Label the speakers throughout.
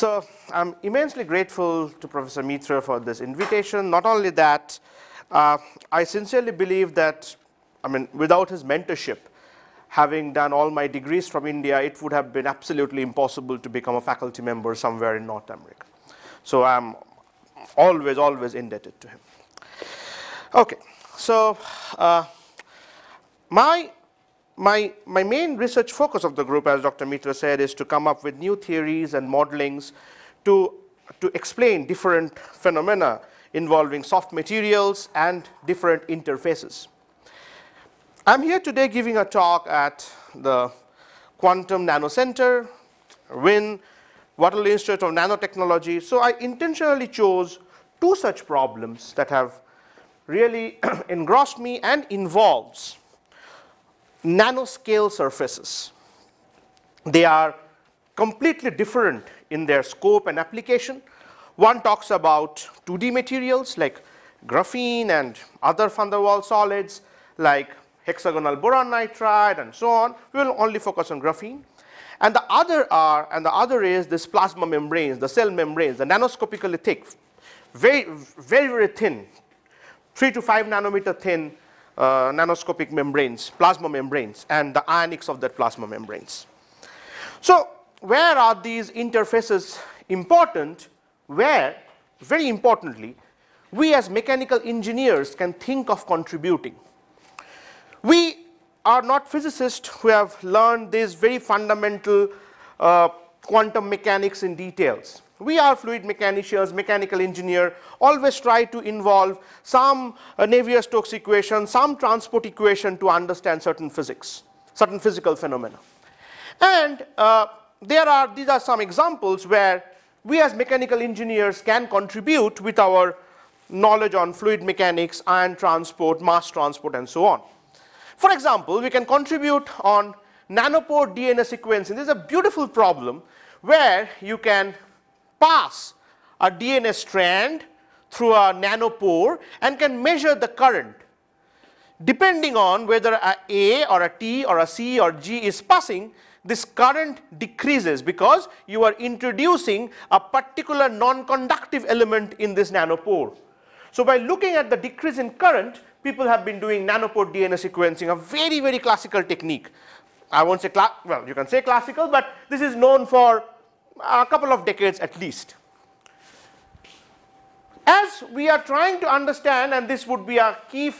Speaker 1: So I'm immensely grateful to Professor Mitra for this invitation. Not only that, uh, I sincerely believe that, I mean, without his mentorship, having done all my degrees from India, it would have been absolutely impossible to become a faculty member somewhere in North America. So I'm always, always indebted to him. Okay, so uh, my, my, my main research focus of the group, as Dr. Mitra said, is to come up with new theories and modelings to, to explain different phenomena involving soft materials and different interfaces. I'm here today giving a talk at the Quantum Nano Center, WIN, Waterloo Institute of Nanotechnology. So I intentionally chose two such problems that have really engrossed me and involves nanoscale surfaces. They are completely different in their scope and application. One talks about 2D materials like graphene and other van der Waals solids like hexagonal boron nitride and so on. We will only focus on graphene. And the other are, and the other is this plasma membranes, the cell membranes, the nanoscopically thick, very, very, very thin, 3 to 5 nanometer thin uh, nanoscopic membranes, plasma membranes, and the ionics of that plasma membranes. So where are these interfaces important? Where, very importantly, we as mechanical engineers can think of contributing. We are not physicists who have learned these very fundamental uh, quantum mechanics in details we are fluid mechanicians, mechanical engineer, always try to involve some uh, Navier-Stokes equation, some transport equation to understand certain physics, certain physical phenomena. And uh, there are, these are some examples where we as mechanical engineers can contribute with our knowledge on fluid mechanics, ion transport, mass transport, and so on. For example, we can contribute on nanopore DNA sequencing. This is a beautiful problem where you can pass a DNA strand through a nanopore and can measure the current. Depending on whether a A or a T or a C or G is passing, this current decreases because you are introducing a particular non-conductive element in this nanopore. So by looking at the decrease in current, people have been doing nanopore DNA sequencing, a very, very classical technique. I won't say, well, you can say classical, but this is known for a couple of decades at least. As we are trying to understand, and this would be a key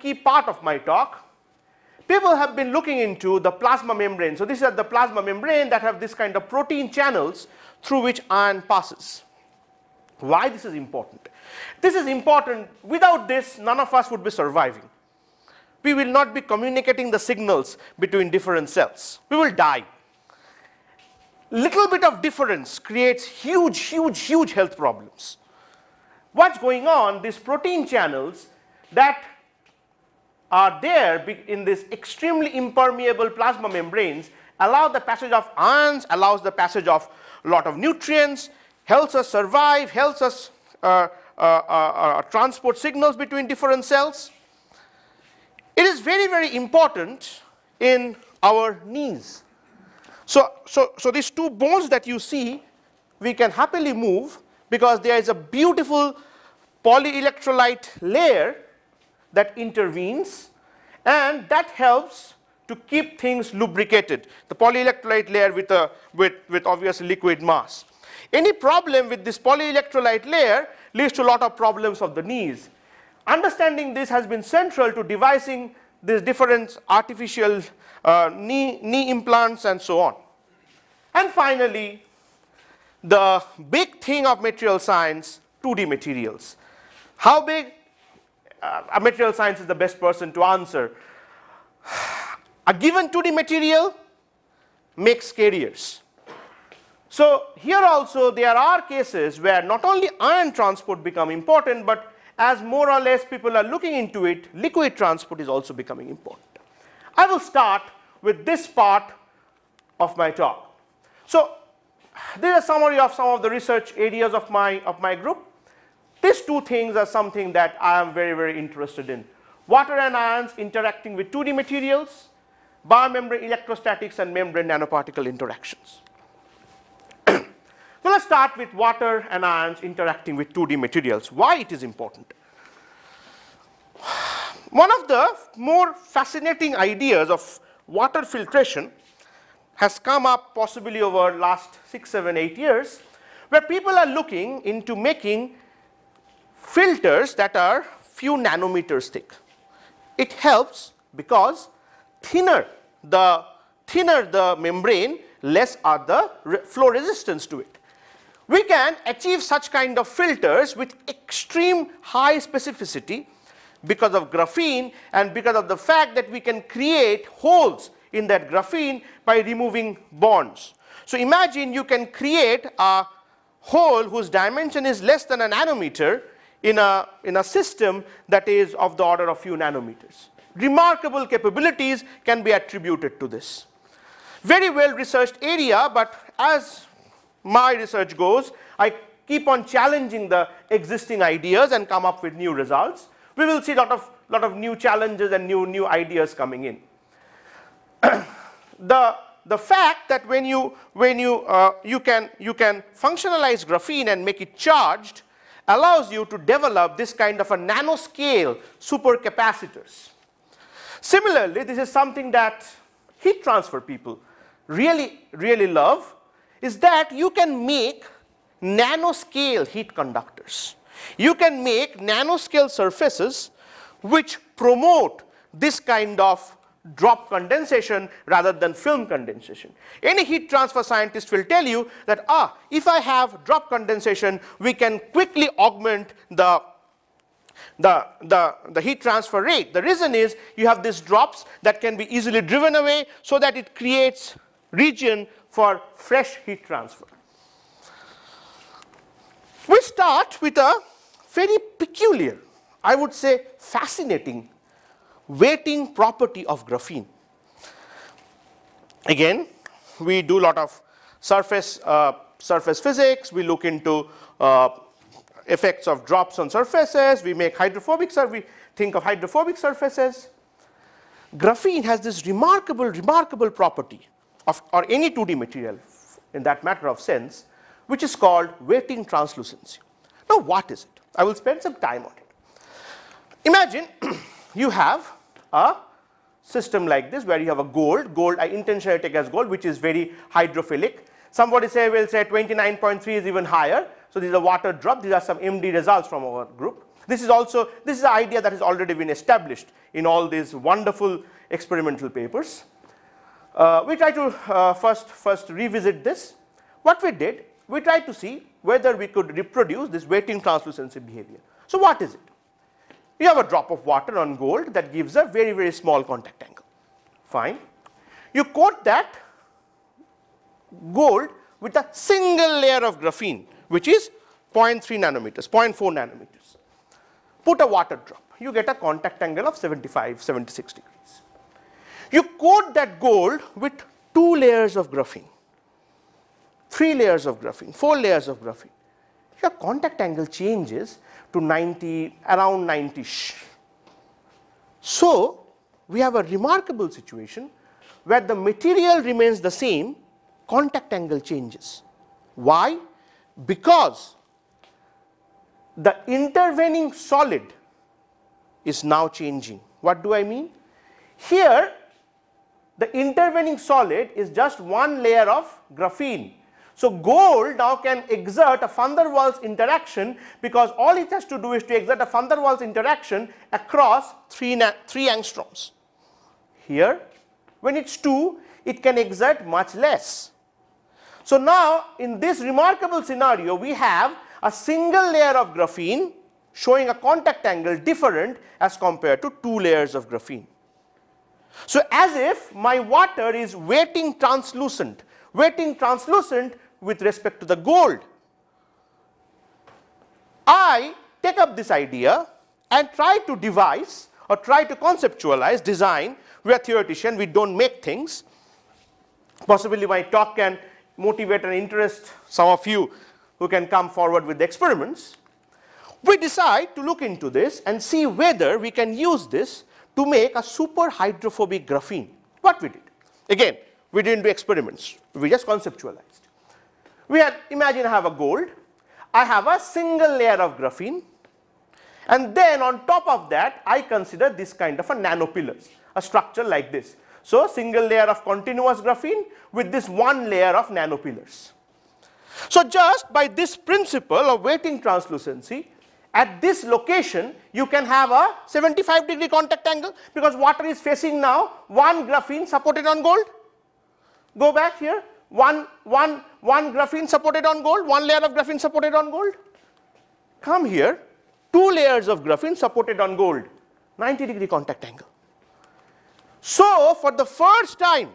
Speaker 1: key part of my talk, people have been looking into the plasma membrane. So this is the plasma membrane that have this kind of protein channels through which ion passes. Why this is important? This is important. Without this, none of us would be surviving. We will not be communicating the signals between different cells. We will die little bit of difference creates huge, huge, huge health problems. What's going on, these protein channels that are there in this extremely impermeable plasma membranes allow the passage of ions, allows the passage of a lot of nutrients, helps us survive, helps us uh, uh, uh, uh transport signals between different cells. It is very, very important in our knees. So, so, so these two bones that you see, we can happily move because there is a beautiful polyelectrolyte layer that intervenes and that helps to keep things lubricated. The polyelectrolyte layer with, a, with, with obviously liquid mass. Any problem with this polyelectrolyte layer leads to a lot of problems of the knees. Understanding this has been central to devising these different artificial uh, knee, knee implants and so on. And finally, the big thing of material science, 2D materials. How big? Uh, a material science is the best person to answer. A given 2D material makes carriers. So here also there are cases where not only ion transport become important, but as more or less people are looking into it, liquid transport is also becoming important. I will start with this part of my talk. So this is a summary of some of the research areas of my, of my group. These two things are something that I am very, very interested in. Water and ions interacting with 2D materials, biomembrane electrostatics, and membrane nanoparticle interactions. so let's start with water and ions interacting with 2D materials. Why it is important? One of the more fascinating ideas of water filtration has come up possibly over last six, seven, eight years, where people are looking into making filters that are few nanometers thick. It helps because thinner the thinner the membrane, less are the re flow resistance to it. We can achieve such kind of filters with extreme high specificity because of graphene and because of the fact that we can create holes in that graphene by removing bonds. So imagine you can create a hole whose dimension is less than a nanometer in a, in a system that is of the order of few nanometers. Remarkable capabilities can be attributed to this. Very well researched area, but as my research goes, I keep on challenging the existing ideas and come up with new results. We will see a lot of, lot of new challenges and new, new ideas coming in. the, the fact that when you, when you, uh, you, can, you can functionalize graphene and make it charged allows you to develop this kind of a nanoscale supercapacitors. Similarly, this is something that heat transfer people really, really love is that you can make nanoscale heat conductors. You can make nanoscale surfaces which promote this kind of drop condensation rather than film condensation. Any heat transfer scientist will tell you that, ah, if I have drop condensation, we can quickly augment the the, the, the heat transfer rate. The reason is you have these drops that can be easily driven away so that it creates region for fresh heat transfer. We start with a very peculiar, I would say fascinating wetting property of graphene. Again, we do a lot of surface, uh, surface physics, we look into uh, effects of drops on surfaces, we make hydrophobic, we think of hydrophobic surfaces. Graphene has this remarkable, remarkable property of, or any 2D material in that matter of sense, which is called wetting translucency. Now, what is it? I will spend some time on it. Imagine you have a system like this where you have a gold, gold I intentionally take as gold which is very hydrophilic. Somebody say will say 29.3 is even higher. So, this is a water drop, these are some MD results from our group. This is also, this is an idea that has already been established in all these wonderful experimental papers. Uh, we try to uh, first, first revisit this. What we did, we tried to see whether we could reproduce this wetting translucency behavior. So, what is it? You have a drop of water on gold that gives a very, very small contact angle. Fine. You coat that gold with a single layer of graphene, which is 0.3 nanometers, 0.4 nanometers. Put a water drop. You get a contact angle of 75, 76 degrees. You coat that gold with two layers of graphene, three layers of graphene, four layers of graphene. Your contact angle changes to 90, around 90 -ish. So, we have a remarkable situation where the material remains the same, contact angle changes. Why? Because the intervening solid is now changing. What do I mean? Here, the intervening solid is just one layer of graphene so gold now can exert a van der Waals interaction because all it has to do is to exert a van der Waals interaction across 3, 3 angstroms. Here, when it's 2, it can exert much less. So now, in this remarkable scenario, we have a single layer of graphene showing a contact angle different as compared to two layers of graphene. So as if my water is wetting translucent. Wetting translucent with respect to the gold. I take up this idea and try to devise or try to conceptualize, design. We are theoretician, we don't make things. Possibly my talk can motivate and interest some of you who can come forward with the experiments. We decide to look into this and see whether we can use this to make a super hydrophobic graphene. What we did? Again, we didn't do experiments, we just conceptualized. We had, imagine I have a gold, I have a single layer of graphene, and then on top of that, I consider this kind of a nanopillars, a structure like this. So, single layer of continuous graphene with this one layer of nanopillars. So, just by this principle of wetting translucency, at this location you can have a 75 degree contact angle because water is facing now one graphene supported on gold. Go back here, one, one, one graphene supported on gold, one layer of graphene supported on gold. Come here, two layers of graphene supported on gold, 90 degree contact angle. So, for the first time,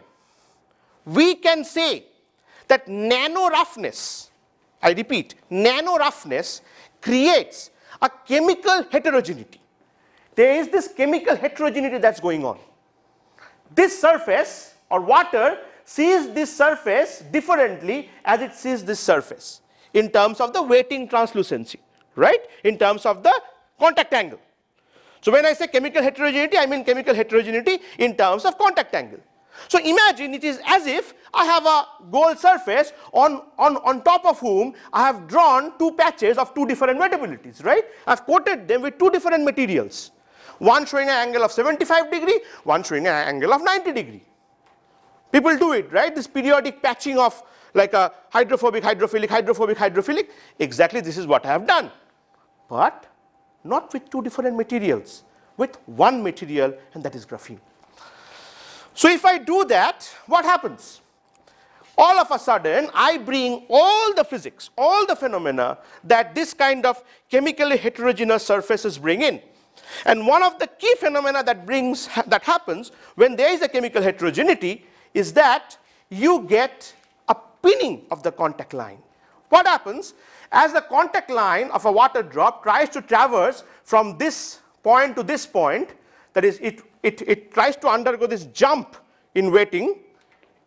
Speaker 1: we can say that nano roughness, I repeat, nano roughness creates a chemical heterogeneity. There is this chemical heterogeneity that's going on. This surface or water sees this surface differently as it sees this surface in terms of the wetting translucency, right? In terms of the contact angle. So when I say chemical heterogeneity, I mean chemical heterogeneity in terms of contact angle. So imagine it is as if I have a gold surface on, on, on top of whom I have drawn two patches of two different wettabilities, right? I've coated them with two different materials. One showing an angle of 75 degree, one showing an angle of 90 degree. People do it, right? This periodic patching of like a hydrophobic, hydrophilic, hydrophobic, hydrophilic. Exactly this is what I have done. But not with two different materials, with one material and that is graphene. So if I do that, what happens? All of a sudden, I bring all the physics, all the phenomena that this kind of chemically heterogeneous surfaces bring in. And one of the key phenomena that brings, that happens when there is a chemical heterogeneity is that you get a pinning of the contact line. What happens? As the contact line of a water drop tries to traverse from this point to this point, that is, it, it, it tries to undergo this jump in wetting,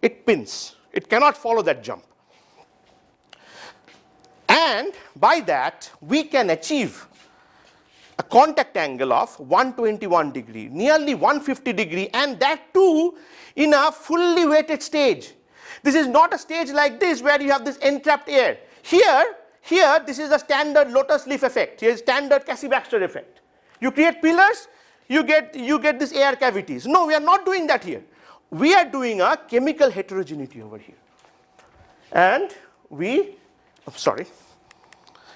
Speaker 1: it pins. It cannot follow that jump. And by that, we can achieve contact angle of 121 degree, nearly 150 degree, and that too in a fully wetted stage. This is not a stage like this where you have this entrapped air. Here, here this is the standard lotus leaf effect. Here is standard Cassie-Baxter effect. You create pillars, you get, you get these air cavities. No, we are not doing that here. We are doing a chemical heterogeneity over here. And we, oh, sorry,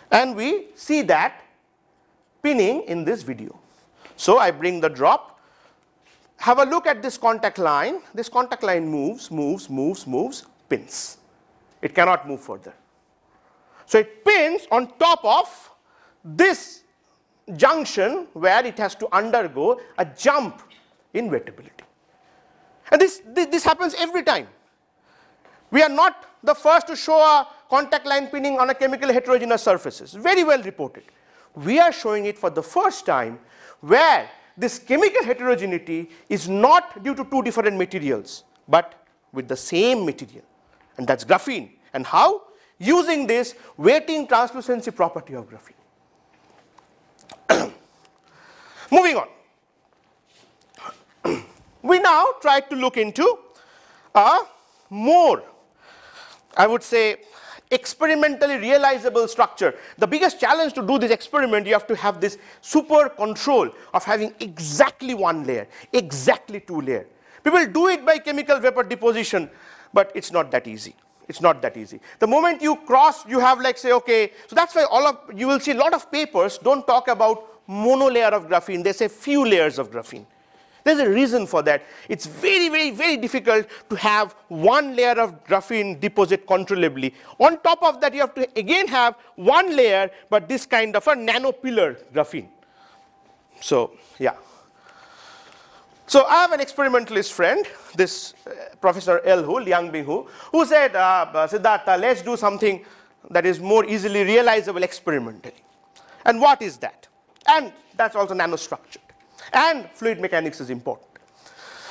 Speaker 1: and we see that pinning in this video. So I bring the drop, have a look at this contact line. This contact line moves, moves, moves, moves, pins. It cannot move further. So it pins on top of this junction where it has to undergo a jump in wettability. And this, this, this happens every time. We are not the first to show a contact line pinning on a chemical heterogeneous surfaces. Very well reported we are showing it for the first time where this chemical heterogeneity is not due to two different materials, but with the same material, and that's graphene. And how? Using this wetting translucency property of graphene. Moving on. we now try to look into a more, I would say, experimentally realizable structure. The biggest challenge to do this experiment, you have to have this super control of having exactly one layer, exactly two layer. People do it by chemical vapor deposition, but it's not that easy. It's not that easy. The moment you cross, you have like say, okay, so that's why all of, you will see a lot of papers don't talk about monolayer of graphene, they say few layers of graphene. There's a reason for that. It's very, very, very difficult to have one layer of graphene deposit controllably. On top of that, you have to again have one layer, but this kind of a nanopillar graphene. So, yeah. So I have an experimentalist friend, this uh, Professor L. Hu, Liangbing Hu, who said, uh, uh, Siddhartha, let's do something that is more easily realizable experimentally. And what is that? And that's also nanostructured and fluid mechanics is important.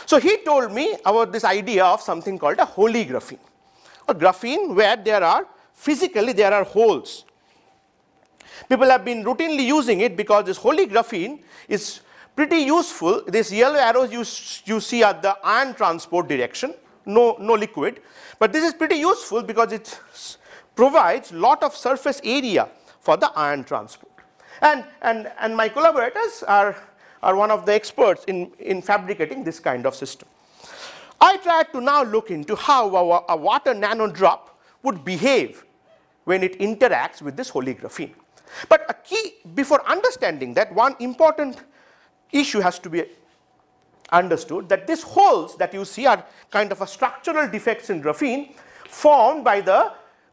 Speaker 1: So he told me about this idea of something called a holey graphene, a graphene where there are physically there are holes. People have been routinely using it because this holey graphene is pretty useful. These yellow arrows you, you see are the ion transport direction, no, no liquid. But this is pretty useful because it provides lot of surface area for the ion transport. And, and, and my collaborators are, are one of the experts in, in fabricating this kind of system. I tried to now look into how a, a water nanodrop would behave when it interacts with this holey graphene. But a key, before understanding that, one important issue has to be understood that these holes that you see are kind of a structural defects in graphene formed by the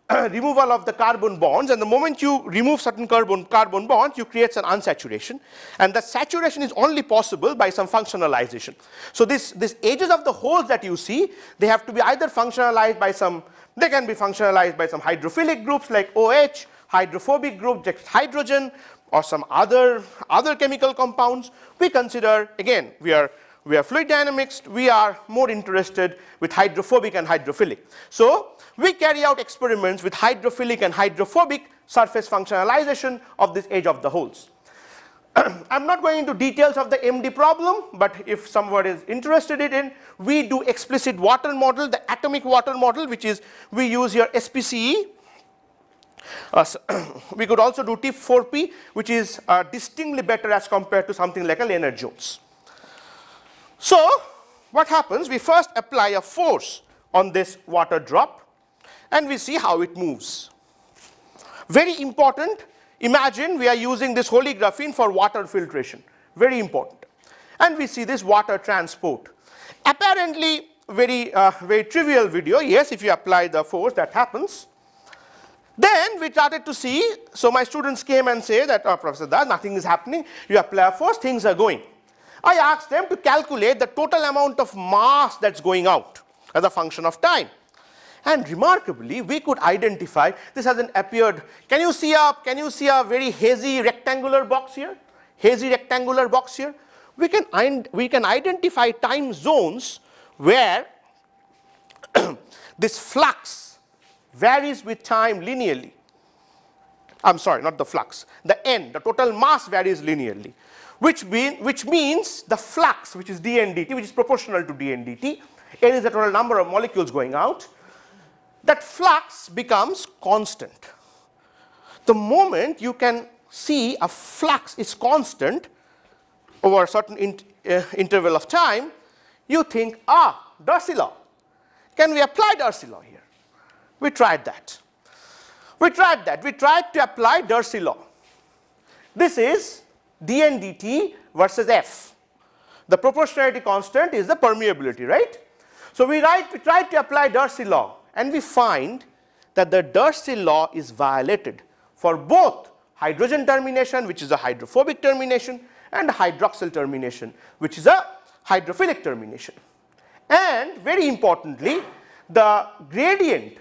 Speaker 1: removal of the carbon bonds and the moment you remove certain carbon, carbon bonds you create an unsaturation and that saturation is only possible by some functionalization. So this, these edges of the holes that you see they have to be either functionalized by some they can be functionalized by some hydrophilic groups like OH, hydrophobic group, just hydrogen, or some other, other chemical compounds. We consider, again, we are, we are fluid dynamics, we are more interested with hydrophobic and hydrophilic. So we carry out experiments with hydrophilic and hydrophobic surface functionalization of this edge of the holes. I'm not going into details of the MD problem, but if someone is interested in, we do explicit water model, the atomic water model, which is we use your SPCE. Uh, so we could also do TIP4P, which is uh, distinctly better as compared to something like a Lennard-Jones. So what happens? We first apply a force on this water drop, and we see how it moves. Very important, Imagine we are using this holey graphene for water filtration, very important. And we see this water transport. Apparently very, uh, very trivial video, yes, if you apply the force that happens. Then we started to see, so my students came and say that, oh, Professor Das, nothing is happening, you apply a force, things are going. I asked them to calculate the total amount of mass that's going out as a function of time. And remarkably, we could identify, this hasn't appeared, can you see a, can you see a very hazy rectangular box here? Hazy rectangular box here? We can, we can identify time zones where this flux varies with time linearly. I'm sorry, not the flux. The n, the total mass varies linearly, which, mean, which means the flux, which is d n dt, which is proportional to d n is the total number of molecules going out, that flux becomes constant. The moment you can see a flux is constant over a certain in, uh, interval of time, you think, ah, Darcy law. Can we apply Darcy law here? We tried that. We tried that. We tried to apply Darcy law. This is dn dt versus f. The proportionality constant is the permeability, right? So we, write, we tried to apply Darcy law and we find that the Darcy law is violated for both hydrogen termination, which is a hydrophobic termination, and hydroxyl termination, which is a hydrophilic termination. And very importantly, the gradient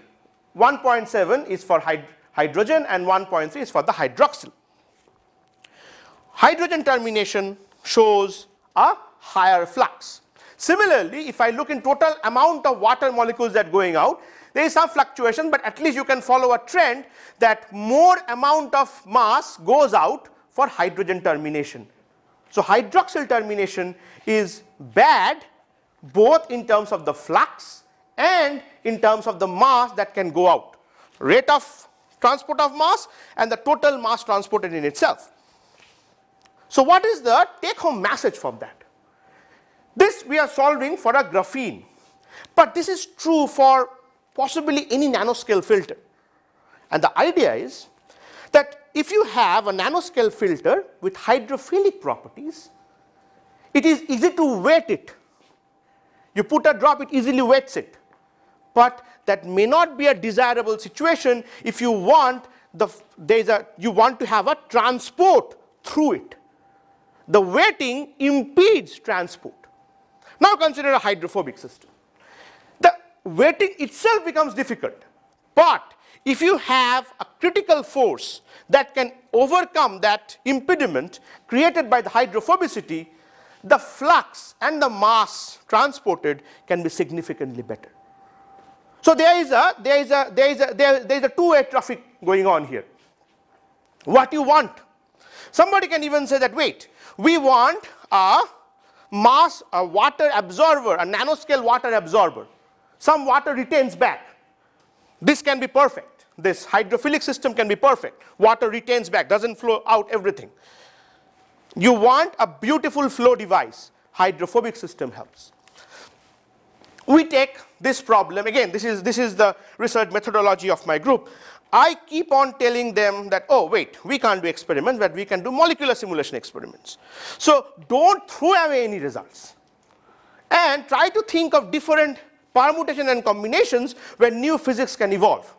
Speaker 1: 1.7 is for hyd hydrogen and 1.3 is for the hydroxyl. Hydrogen termination shows a higher flux. Similarly, if I look in total amount of water molecules that are going out, there is some fluctuation, but at least you can follow a trend that more amount of mass goes out for hydrogen termination. So hydroxyl termination is bad both in terms of the flux and in terms of the mass that can go out. Rate of transport of mass and the total mass transported in itself. So what is the take home message from that? This we are solving for a graphene, but this is true for possibly any nanoscale filter. And the idea is that if you have a nanoscale filter with hydrophilic properties, it is easy to wet it. You put a drop, it easily wets it. But that may not be a desirable situation if you want the there's a you want to have a transport through it. The wetting impedes transport. Now consider a hydrophobic system The wetting itself becomes difficult. But if you have a critical force that can overcome that impediment created by the hydrophobicity, the flux and the mass transported can be significantly better. So there is a there is a there is a there, there is a two-way traffic going on here. What you want? Somebody can even say that wait, we want a mass, a water absorber, a nanoscale water absorber some water retains back. This can be perfect. this hydrophilic system can be perfect. Water retains back, doesn't flow out everything. You want a beautiful flow device. Hydrophobic system helps. We take this problem, again, this is, this is the research methodology of my group. I keep on telling them that, oh, wait, we can't do experiments, but we can do molecular simulation experiments. So don't throw away any results. And try to think of different permutation and combinations where new physics can evolve.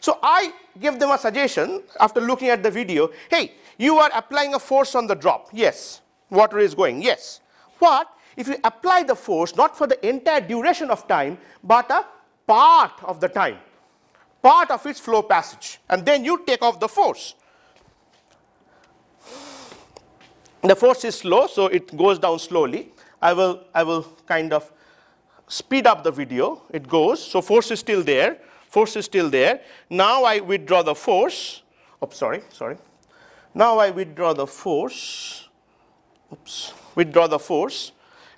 Speaker 1: So I give them a suggestion after looking at the video, hey, you are applying a force on the drop. Yes. Water is going. Yes. What if you apply the force not for the entire duration of time, but a part of the time, part of its flow passage, and then you take off the force. The force is slow, so it goes down slowly. I will, I will kind of speed up the video. It goes, so force is still there. Force is still there. Now I withdraw the force. Oh, sorry, sorry. Now I withdraw the force. Oops, withdraw the force.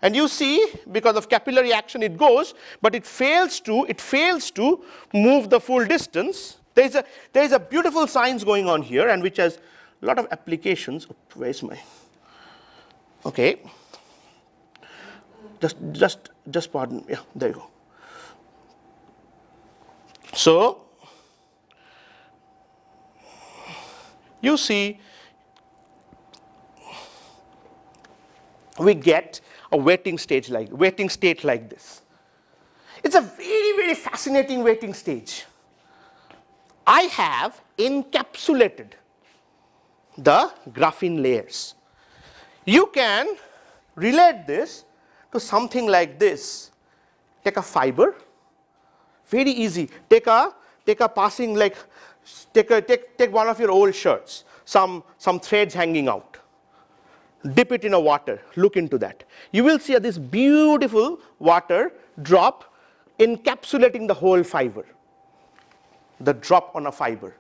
Speaker 1: And you see, because of capillary action, it goes, but it fails to, it fails to move the full distance. There is a, there is a beautiful science going on here, and which has a lot of applications. Oh, where's my, okay. Just, just, just pardon, yeah, there you go. So, you see we get a wetting stage like wetting state like this. It's a very, very fascinating wetting stage. I have encapsulated the graphene layers. You can relate this to something like this. Take a fiber, very easy. Take a, take a passing like, take, a, take, take one of your old shirts, some, some threads hanging out dip it in a water, look into that. You will see this beautiful water drop encapsulating the whole fiber, the drop on a fiber,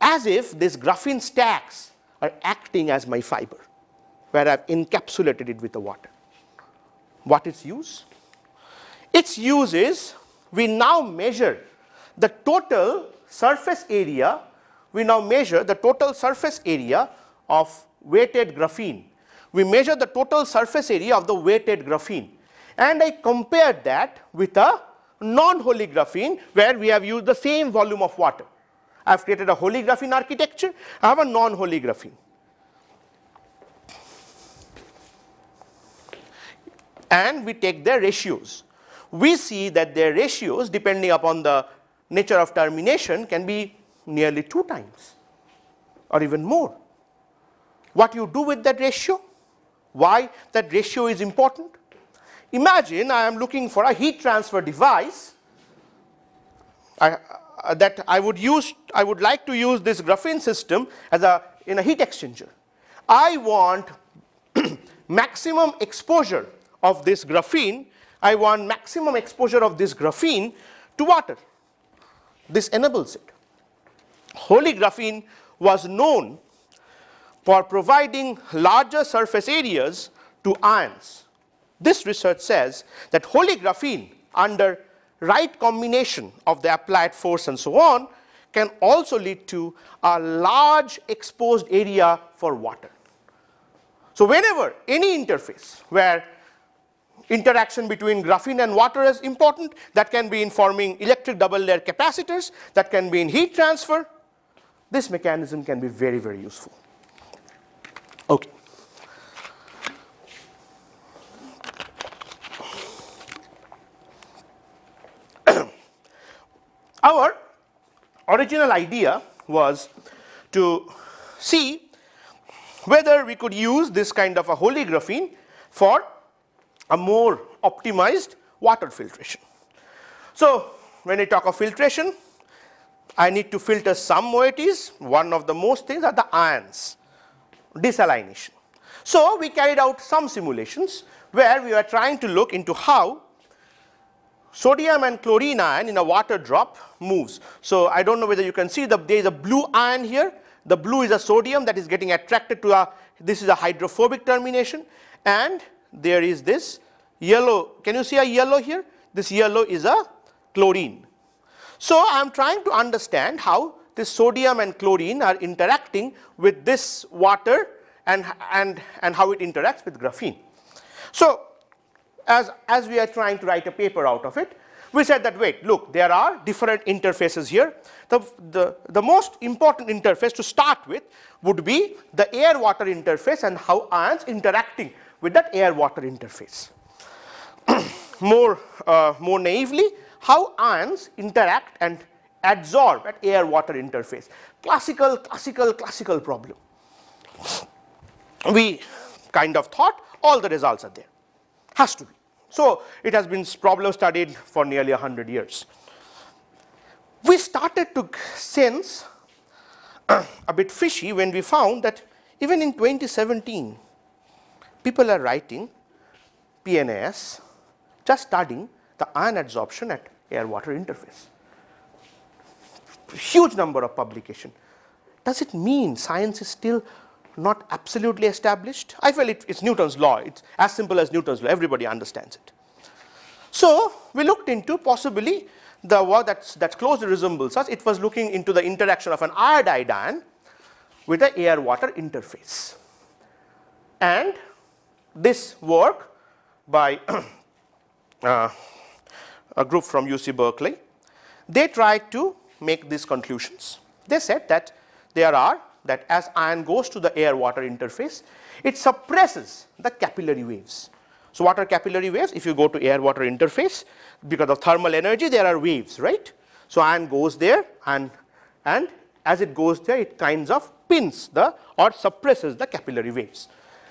Speaker 1: as if these graphene stacks are acting as my fiber, where I've encapsulated it with the water. What its use? Its use is we now measure the total surface area, we now measure the total surface area of wetted graphene we measure the total surface area of the wetted graphene. And I compared that with a non-holey graphene where we have used the same volume of water. I have created a holey graphene architecture, I have a non-holey graphene. And we take their ratios. We see that their ratios depending upon the nature of termination can be nearly two times or even more. What you do with that ratio? Why that ratio is important? Imagine I am looking for a heat transfer device I, uh, that I would use, I would like to use this graphene system as a, in a heat exchanger. I want maximum exposure of this graphene, I want maximum exposure of this graphene to water. This enables it. Holey graphene was known for providing larger surface areas to ions. This research says that holey graphene under right combination of the applied force and so on can also lead to a large exposed area for water. So whenever any interface where interaction between graphene and water is important, that can be in forming electric double layer capacitors, that can be in heat transfer, this mechanism can be very, very useful. Okay. Our original idea was to see whether we could use this kind of a holey graphene for a more optimized water filtration. So, when I talk of filtration, I need to filter some moieties. One of the most things are the ions desalination. So we carried out some simulations where we were trying to look into how sodium and chlorine ion in a water drop moves. So I don't know whether you can see the, there is a blue ion here. The blue is a sodium that is getting attracted to a, this is a hydrophobic termination and there is this yellow, can you see a yellow here? This yellow is a chlorine. So I am trying to understand how this sodium and chlorine are interacting with this water and, and, and how it interacts with graphene. So, as, as we are trying to write a paper out of it, we said that wait, look, there are different interfaces here. The, the, the most important interface to start with would be the air-water interface and how ions interacting with that air-water interface. more, uh, more naively, how ions interact and adsorb at air-water interface. Classical, classical, classical problem. We kind of thought all the results are there. Has to be. So it has been problem studied for nearly 100 years. We started to sense a bit fishy when we found that even in 2017, people are writing PNAS just studying the ion adsorption at air-water interface. Huge number of publication. Does it mean science is still not absolutely established? I feel it, it's Newton's law. It's as simple as Newton's law. Everybody understands it. So we looked into possibly the work that's, that closely resembles us. It was looking into the interaction of an iodide ion with the air-water interface. And this work by uh, a group from UC Berkeley, they tried to make these conclusions. They said that there are that as ion goes to the air-water interface, it suppresses the capillary waves. So what are capillary waves? If you go to air-water interface, because of thermal energy, there are waves, right? So ion goes there and, and as it goes there, it kinds of pins the or suppresses the capillary waves.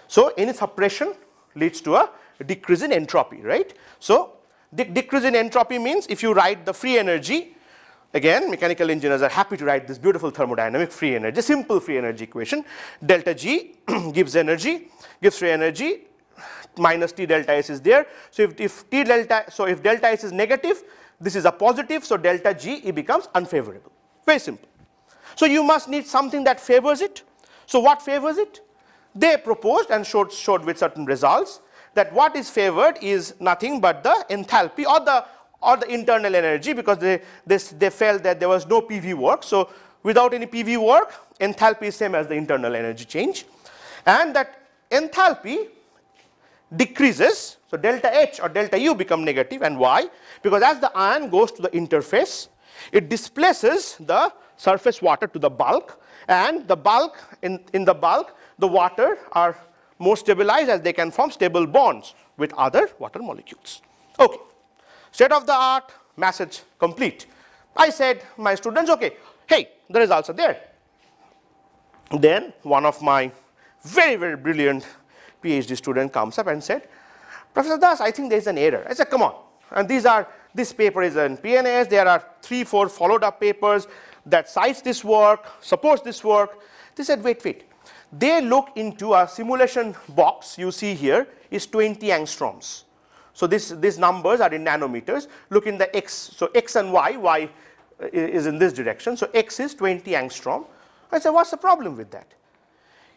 Speaker 1: So any suppression leads to a decrease in entropy, right? So the decrease in entropy means if you write the free energy, again mechanical engineers are happy to write this beautiful thermodynamic free energy, simple free energy equation. Delta G gives energy, gives free energy, minus T delta S is there. So if, if T delta, so if delta S is negative, this is a positive, so delta G it becomes unfavorable. Very simple. So you must need something that favors it. So what favors it? They proposed and showed, showed with certain results that what is favored is nothing but the enthalpy or the or the internal energy because they, they, they felt that there was no PV work. So without any PV work, enthalpy is same as the internal energy change. And that enthalpy decreases, so delta H or delta U become negative and why? Because as the ion goes to the interface, it displaces the surface water to the bulk and the bulk, in, in the bulk, the water are more stabilized as they can form stable bonds with other water molecules. Okay, state of the art, message complete. I said my students, okay, hey, the results are there. Then one of my very, very brilliant PhD student comes up and said, Professor Das, I think there is an error. I said, come on. And these are, this paper is in PNAS. There are three, four followed up papers that cites this work, supports this work. They said, wait, wait. They look into a simulation box you see here is 20 angstroms. So this, these numbers are in nanometers. Look in the x. So x and y, y uh, is in this direction. So x is 20 angstrom. I said, what's the problem with that?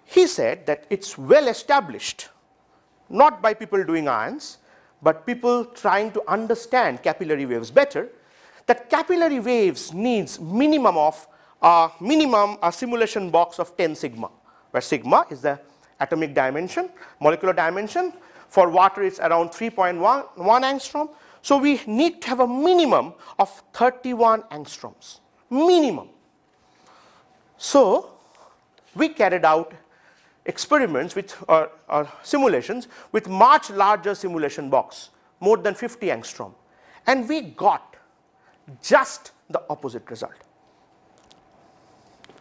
Speaker 1: He said that it's well established, not by people doing ions, but people trying to understand capillary waves better, that capillary waves needs minimum of a minimum a simulation box of 10 sigma where sigma is the atomic dimension, molecular dimension. For water, it's around 3.1 angstrom. So we need to have a minimum of 31 angstroms, minimum. So we carried out experiments with or, or simulations with much larger simulation box, more than 50 angstrom. And we got just the opposite result.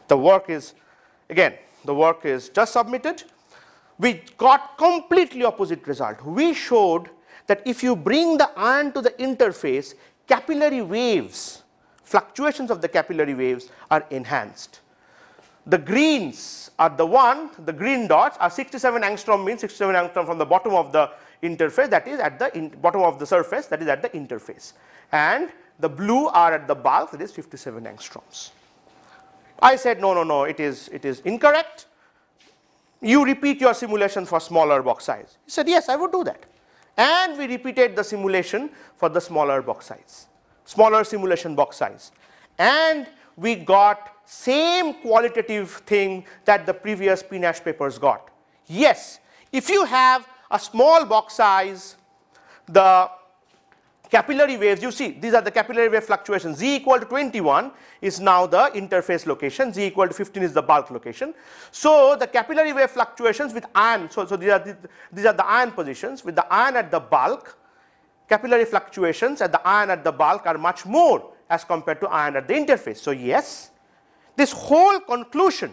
Speaker 1: The work is, again, the work is just submitted. We got completely opposite result. We showed that if you bring the ion to the interface, capillary waves, fluctuations of the capillary waves are enhanced. The greens are the one, the green dots are 67 angstrom means 67 angstrom from the bottom of the interface that is at the bottom of the surface that is at the interface. And the blue are at the bulk that is 57 angstroms. I said, no, no, no, it is, it is incorrect. You repeat your simulation for smaller box size. He said, yes, I would do that. And we repeated the simulation for the smaller box size, smaller simulation box size. And we got same qualitative thing that the previous PNAS papers got. Yes, if you have a small box size, the capillary waves, you see, these are the capillary wave fluctuations. Z equal to 21 is now the interface location. Z equal to 15 is the bulk location. So the capillary wave fluctuations with ion, so, so these, are the, these are the ion positions. With the ion at the bulk, capillary fluctuations at the ion at the bulk are much more as compared to ion at the interface. So yes, this whole conclusion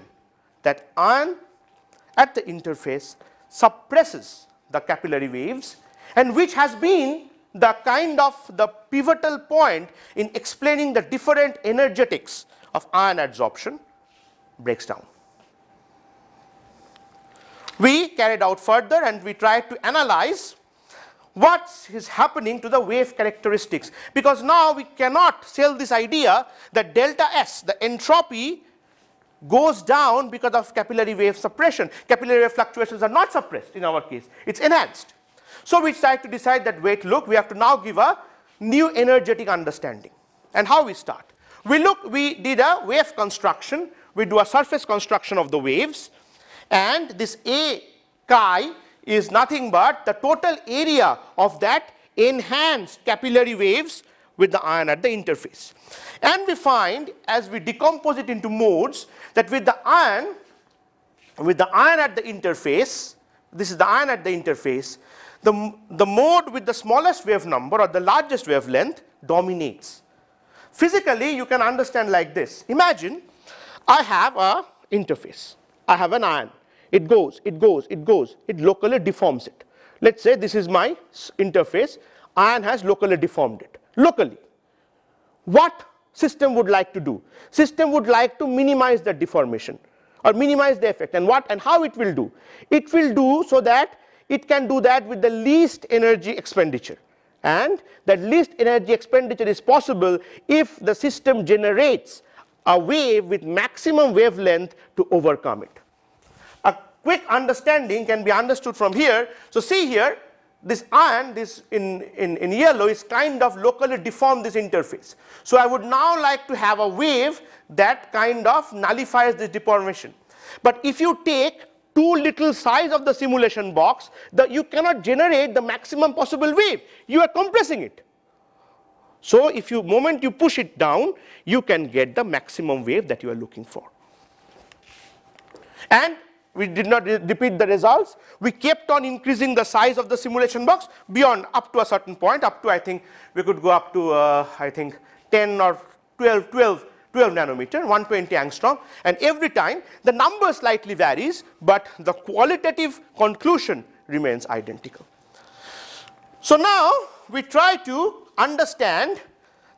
Speaker 1: that ion at the interface suppresses the capillary waves and which has been the kind of the pivotal point in explaining the different energetics of ion adsorption breaks down. We carried out further and we tried to analyze what is happening to the wave characteristics because now we cannot sell this idea that delta S, the entropy goes down because of capillary wave suppression. Capillary wave fluctuations are not suppressed in our case, it's enhanced. So we tried to decide that wait look we have to now give a new energetic understanding. And how we start? We look we did a wave construction, we do a surface construction of the waves and this A chi is nothing but the total area of that enhanced capillary waves with the ion at the interface. And we find as we decompose it into modes that with the ion with the ion at the interface this is the ion at the interface the, the mode with the smallest wave number or the largest wavelength dominates. Physically, you can understand like this. Imagine I have a interface. I have an ion. It goes, it goes, it goes. It locally deforms it. Let's say this is my interface. Ion has locally deformed it. Locally. What system would like to do? System would like to minimize the deformation or minimize the effect. And what and how it will do? It will do so that it can do that with the least energy expenditure. And that least energy expenditure is possible if the system generates a wave with maximum wavelength to overcome it. A quick understanding can be understood from here. So see here, this ion, this in, in, in yellow is kind of locally deformed this interface. So I would now like to have a wave that kind of nullifies this deformation. But if you take too little size of the simulation box, that you cannot generate the maximum possible wave. You are compressing it. So if you moment you push it down, you can get the maximum wave that you are looking for. And we did not re repeat the results. We kept on increasing the size of the simulation box beyond up to a certain point, up to I think we could go up to uh, I think 10 or 12, 12 12 nanometer, 120 angstrom, and every time the number slightly varies, but the qualitative conclusion remains identical. So now we try to understand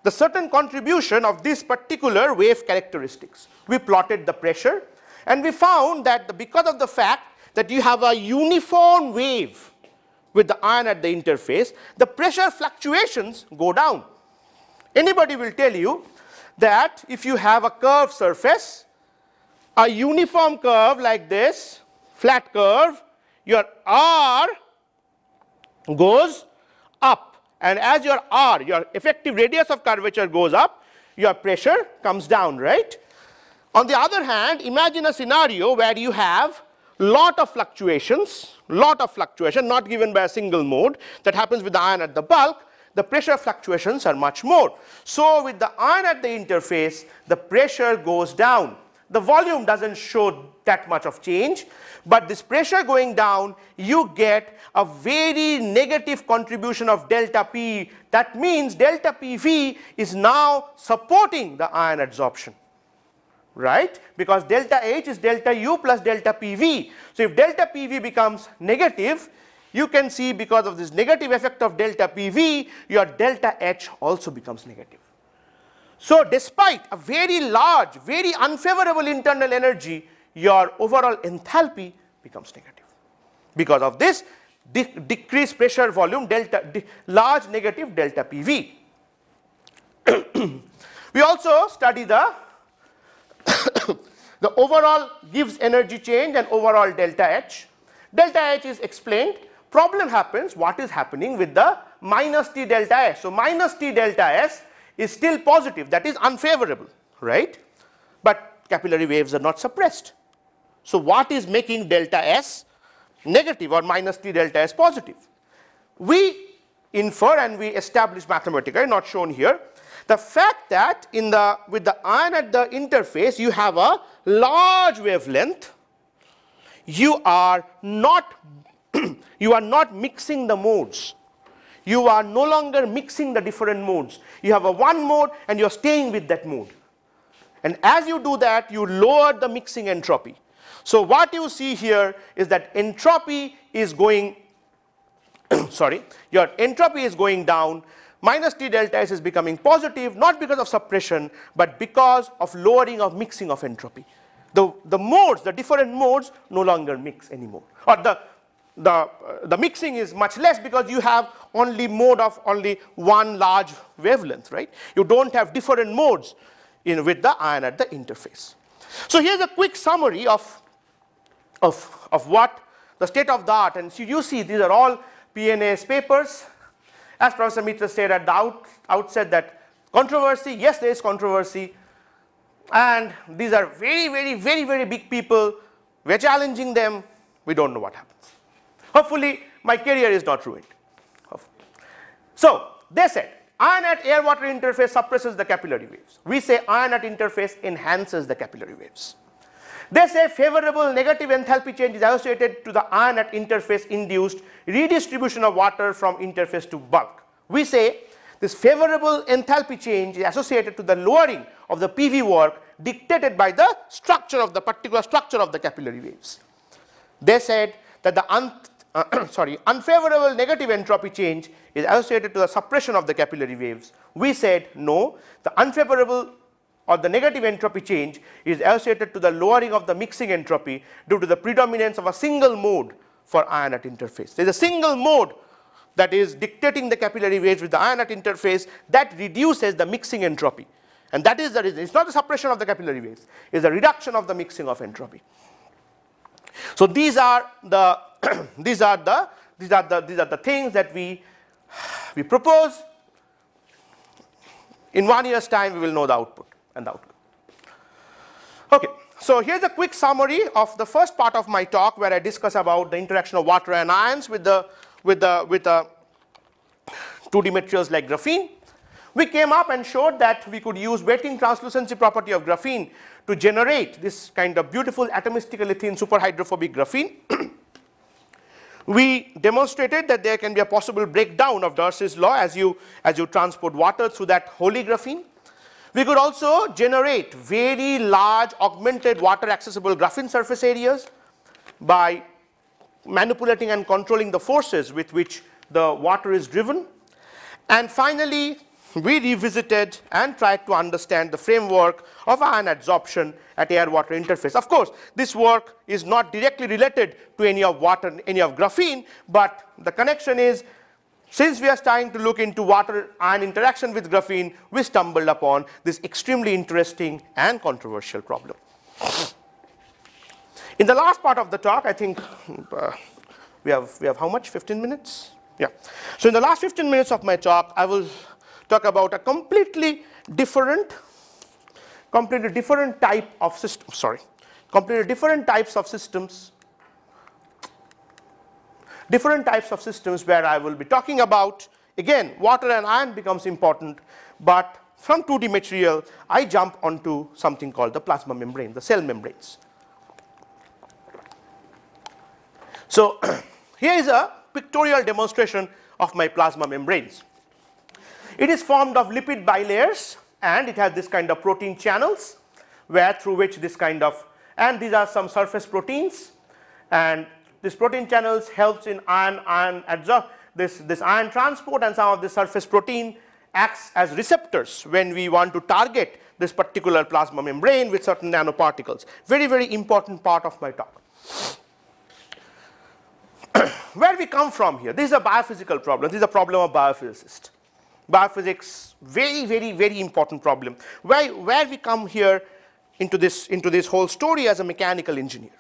Speaker 1: the certain contribution of this particular wave characteristics. We plotted the pressure and we found that because of the fact that you have a uniform wave with the ion at the interface, the pressure fluctuations go down. Anybody will tell you that if you have a curved surface, a uniform curve like this, flat curve, your R goes up. And as your R, your effective radius of curvature goes up, your pressure comes down, right? On the other hand, imagine a scenario where you have lot of fluctuations, lot of fluctuation not given by a single mode that happens with the ion at the bulk, the pressure fluctuations are much more. So with the ion at the interface, the pressure goes down. The volume doesn't show that much of change, but this pressure going down, you get a very negative contribution of delta P. That means delta PV is now supporting the ion adsorption right? Because delta H is delta U plus delta PV. So if delta PV becomes negative, you can see because of this negative effect of delta PV, your delta H also becomes negative. So despite a very large, very unfavorable internal energy, your overall enthalpy becomes negative. Because of this de decreased pressure volume delta, de large negative delta PV. we also study the, the overall Gibbs energy change and overall delta H. Delta H is explained problem happens what is happening with the minus T delta S. So, minus T delta S is still positive that is unfavorable right. But capillary waves are not suppressed. So what is making delta S negative or minus T delta S positive? We infer and we establish mathematically, not shown here, the fact that in the, with the ion at the interface, you have a large wavelength, you are not, you are not mixing the modes. You are no longer mixing the different modes. You have a one mode and you're staying with that mode. And as you do that, you lower the mixing entropy. So what you see here is that entropy is going, sorry, your entropy is going down, minus T delta S is becoming positive, not because of suppression, but because of lowering of mixing of entropy. The, the modes, the different modes no longer mix anymore. Or the, the, the mixing is much less because you have only mode of only one large wavelength, right? You don't have different modes in, with the ion at the interface. So here's a quick summary of, of, of what the state of the art, and so you see these are all PNAS papers. As Professor Mitra said at the out, outset that controversy, yes there is controversy, and these are very, very, very, very big people. We're challenging them, we don't know what happens. Hopefully my career is not ruined. So they said Ion at air water interface suppresses the capillary waves. We say ion at interface enhances the capillary waves. They say favorable negative enthalpy change is associated to the ion at interface induced redistribution of water from interface to bulk. We say this favorable enthalpy change is associated to the lowering of the PV work dictated by the structure of the particular structure of the capillary waves. They said that the uh, sorry, unfavorable negative entropy change is associated to the suppression of the capillary waves. We said no, the unfavorable or the negative entropy change is associated to the lowering of the mixing entropy due to the predominance of a single mode for ion at interface. There is a single mode that is dictating the capillary waves with the ion at interface that reduces the mixing entropy. And that is the reason. It's not the suppression of the capillary waves, it's the reduction of the mixing of entropy. So these are the these are the these are the these are the things that we we propose. In one year's time, we will know the output and the outcome. Okay, so here's a quick summary of the first part of my talk where I discuss about the interaction of water and ions with the with the with the 2D materials like graphene. We came up and showed that we could use wetting translucency property of graphene to generate this kind of beautiful atomistically thin superhydrophobic graphene. we demonstrated that there can be a possible breakdown of Darcy's law as you, as you transport water through that holey graphene. We could also generate very large augmented water accessible graphene surface areas by manipulating and controlling the forces with which the water is driven. And finally, we revisited and tried to understand the framework of ion adsorption at air-water interface. Of course, this work is not directly related to any of water, any of graphene, but the connection is since we are starting to look into water ion interaction with graphene, we stumbled upon this extremely interesting and controversial problem. In the last part of the talk, I think uh, we have we have how much? 15 minutes? Yeah. So in the last 15 minutes of my talk, I will talk about a completely different, completely different type of system, sorry, completely different types of systems, different types of systems where I will be talking about, again, water and ion becomes important, but from 2D material, I jump onto something called the plasma membrane, the cell membranes. So here is a pictorial demonstration of my plasma membranes. It is formed of lipid bilayers and it has this kind of protein channels where through which this kind of and these are some surface proteins and this protein channels helps in ion ion adsorb this this ion transport and some of the surface protein acts as receptors when we want to target this particular plasma membrane with certain nanoparticles. Very very important part of my talk. Where we come from here? This is a biophysical problem. This is a problem of biophysicists biophysics, very, very, very important problem. Where, where we come here into this, into this whole story as a mechanical engineer.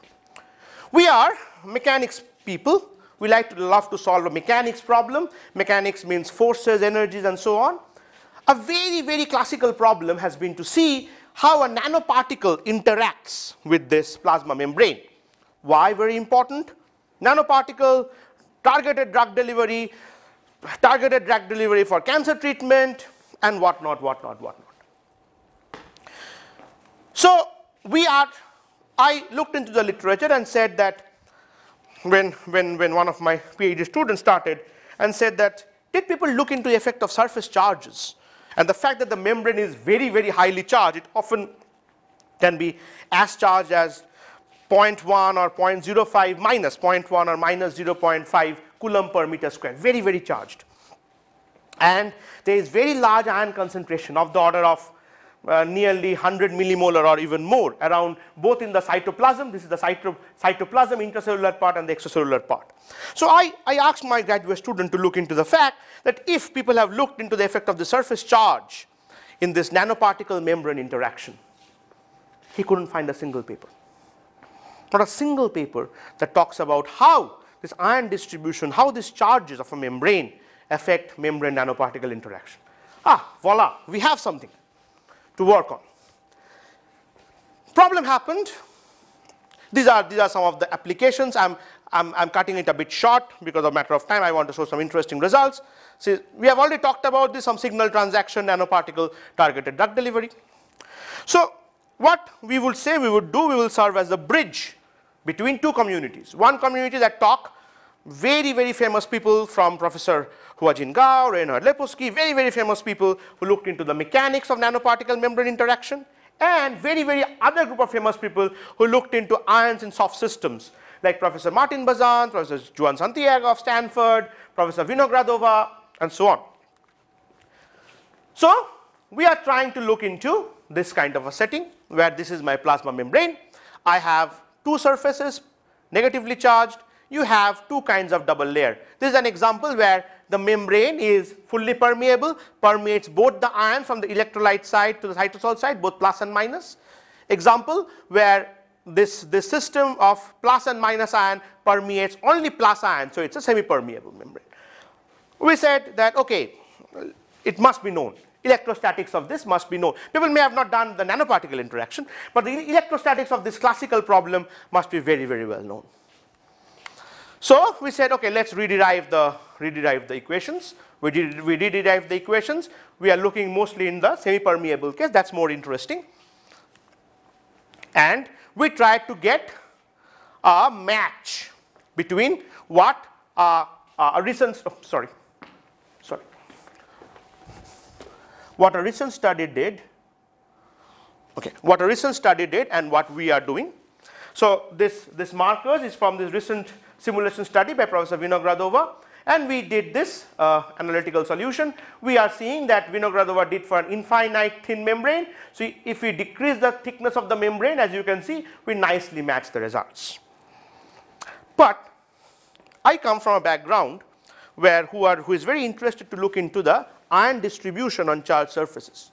Speaker 1: We are mechanics people. We like to love to solve a mechanics problem. Mechanics means forces, energies, and so on. A very, very classical problem has been to see how a nanoparticle interacts with this plasma membrane. Why very important? Nanoparticle, targeted drug delivery, targeted drug delivery for cancer treatment, and whatnot, whatnot, whatnot. So we are, I looked into the literature and said that when, when, when one of my PhD students started and said that, did people look into the effect of surface charges? And the fact that the membrane is very, very highly charged, it often can be as charged as 0.1 or 0.05 minus 0.1 or minus 0.5 coulomb per meter square, very, very charged. And there is very large ion concentration of the order of uh, nearly 100 millimolar or even more around both in the cytoplasm, this is the cyto cytoplasm intracellular part and the extracellular part. So I, I asked my graduate student to look into the fact that if people have looked into the effect of the surface charge in this nanoparticle membrane interaction, he couldn't find a single paper. Not a single paper that talks about how this ion distribution, how these charges of a membrane affect membrane nanoparticle interaction. Ah, voila, we have something to work on. Problem happened. These are, these are some of the applications. I'm, I'm, I'm cutting it a bit short because of matter of time. I want to show some interesting results. See, we have already talked about this, some signal transduction, nanoparticle targeted drug delivery. So what we would say we would do, we will serve as a bridge between two communities. One community that talk very, very famous people from Professor Huajian Gao, Reinhard Lipowsky, very, very famous people who looked into the mechanics of nanoparticle membrane interaction, and very, very other group of famous people who looked into ions in soft systems, like Professor Martin Bazant, Professor Juan Santiago of Stanford, Professor Vinogradova, and so on. So, we are trying to look into this kind of a setting where this is my plasma membrane. I have two surfaces negatively charged. You have two kinds of double layer. This is an example where the membrane is fully permeable, permeates both the ions from the electrolyte side to the cytosol side, both plus and minus. Example where this, this system of plus and minus ion permeates only plus ion, so it's a semi-permeable membrane. We said that, okay, it must be known. Electrostatics of this must be known. People may have not done the nanoparticle interaction, but the electrostatics of this classical problem must be very, very well known. So we said, okay, let's rederive the, rederive the equations. We, did, we rederive the equations. We are looking mostly in the semi-permeable case. That's more interesting. And we tried to get a match between what uh, uh, a recent, oh, sorry, sorry, what a recent study did, okay, what a recent study did and what we are doing. So this, this markers is from this recent simulation study by Professor Vinogradova and we did this uh, analytical solution. We are seeing that Vinogradova did for an infinite thin membrane. So if we decrease the thickness of the membrane as you can see we nicely match the results. But I come from a background where who are who is very interested to look into the ion distribution on charged surfaces.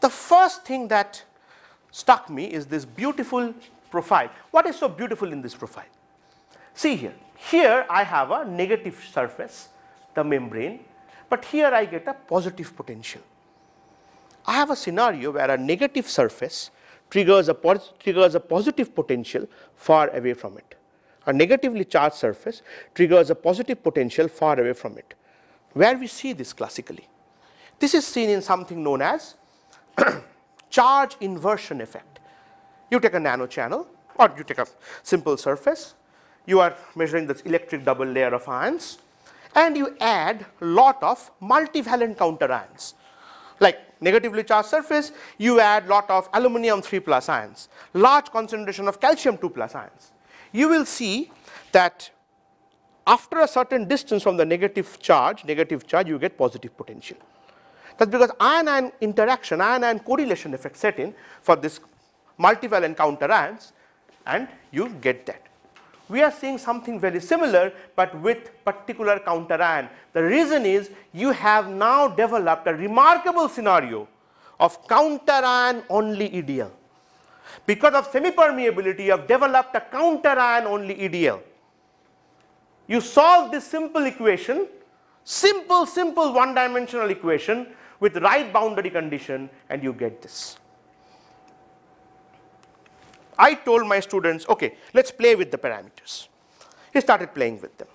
Speaker 1: The first thing that struck me is this beautiful profile. What is so beautiful in this profile? See here, here I have a negative surface, the membrane, but here I get a positive potential. I have a scenario where a negative surface triggers a, triggers a positive potential far away from it. A negatively charged surface triggers a positive potential far away from it. Where we see this classically? This is seen in something known as charge inversion effect. You take a nano channel or you take a simple surface you are measuring this electric double layer of ions and you add lot of multivalent counter ions. Like negatively charged surface, you add lot of aluminum 3 plus ions, large concentration of calcium 2 plus ions. You will see that after a certain distance from the negative charge, negative charge, you get positive potential. That's because ion-ion interaction, ion-ion correlation effect set in for this multivalent counter ions and you get that we are seeing something very similar but with particular counter ion. The reason is you have now developed a remarkable scenario of counter ion only EDL. Because of semi-permeability, you have developed a counter ion only EDL. You solve this simple equation, simple, simple one dimensional equation with right boundary condition and you get this. I told my students, okay, let's play with the parameters. He started playing with them.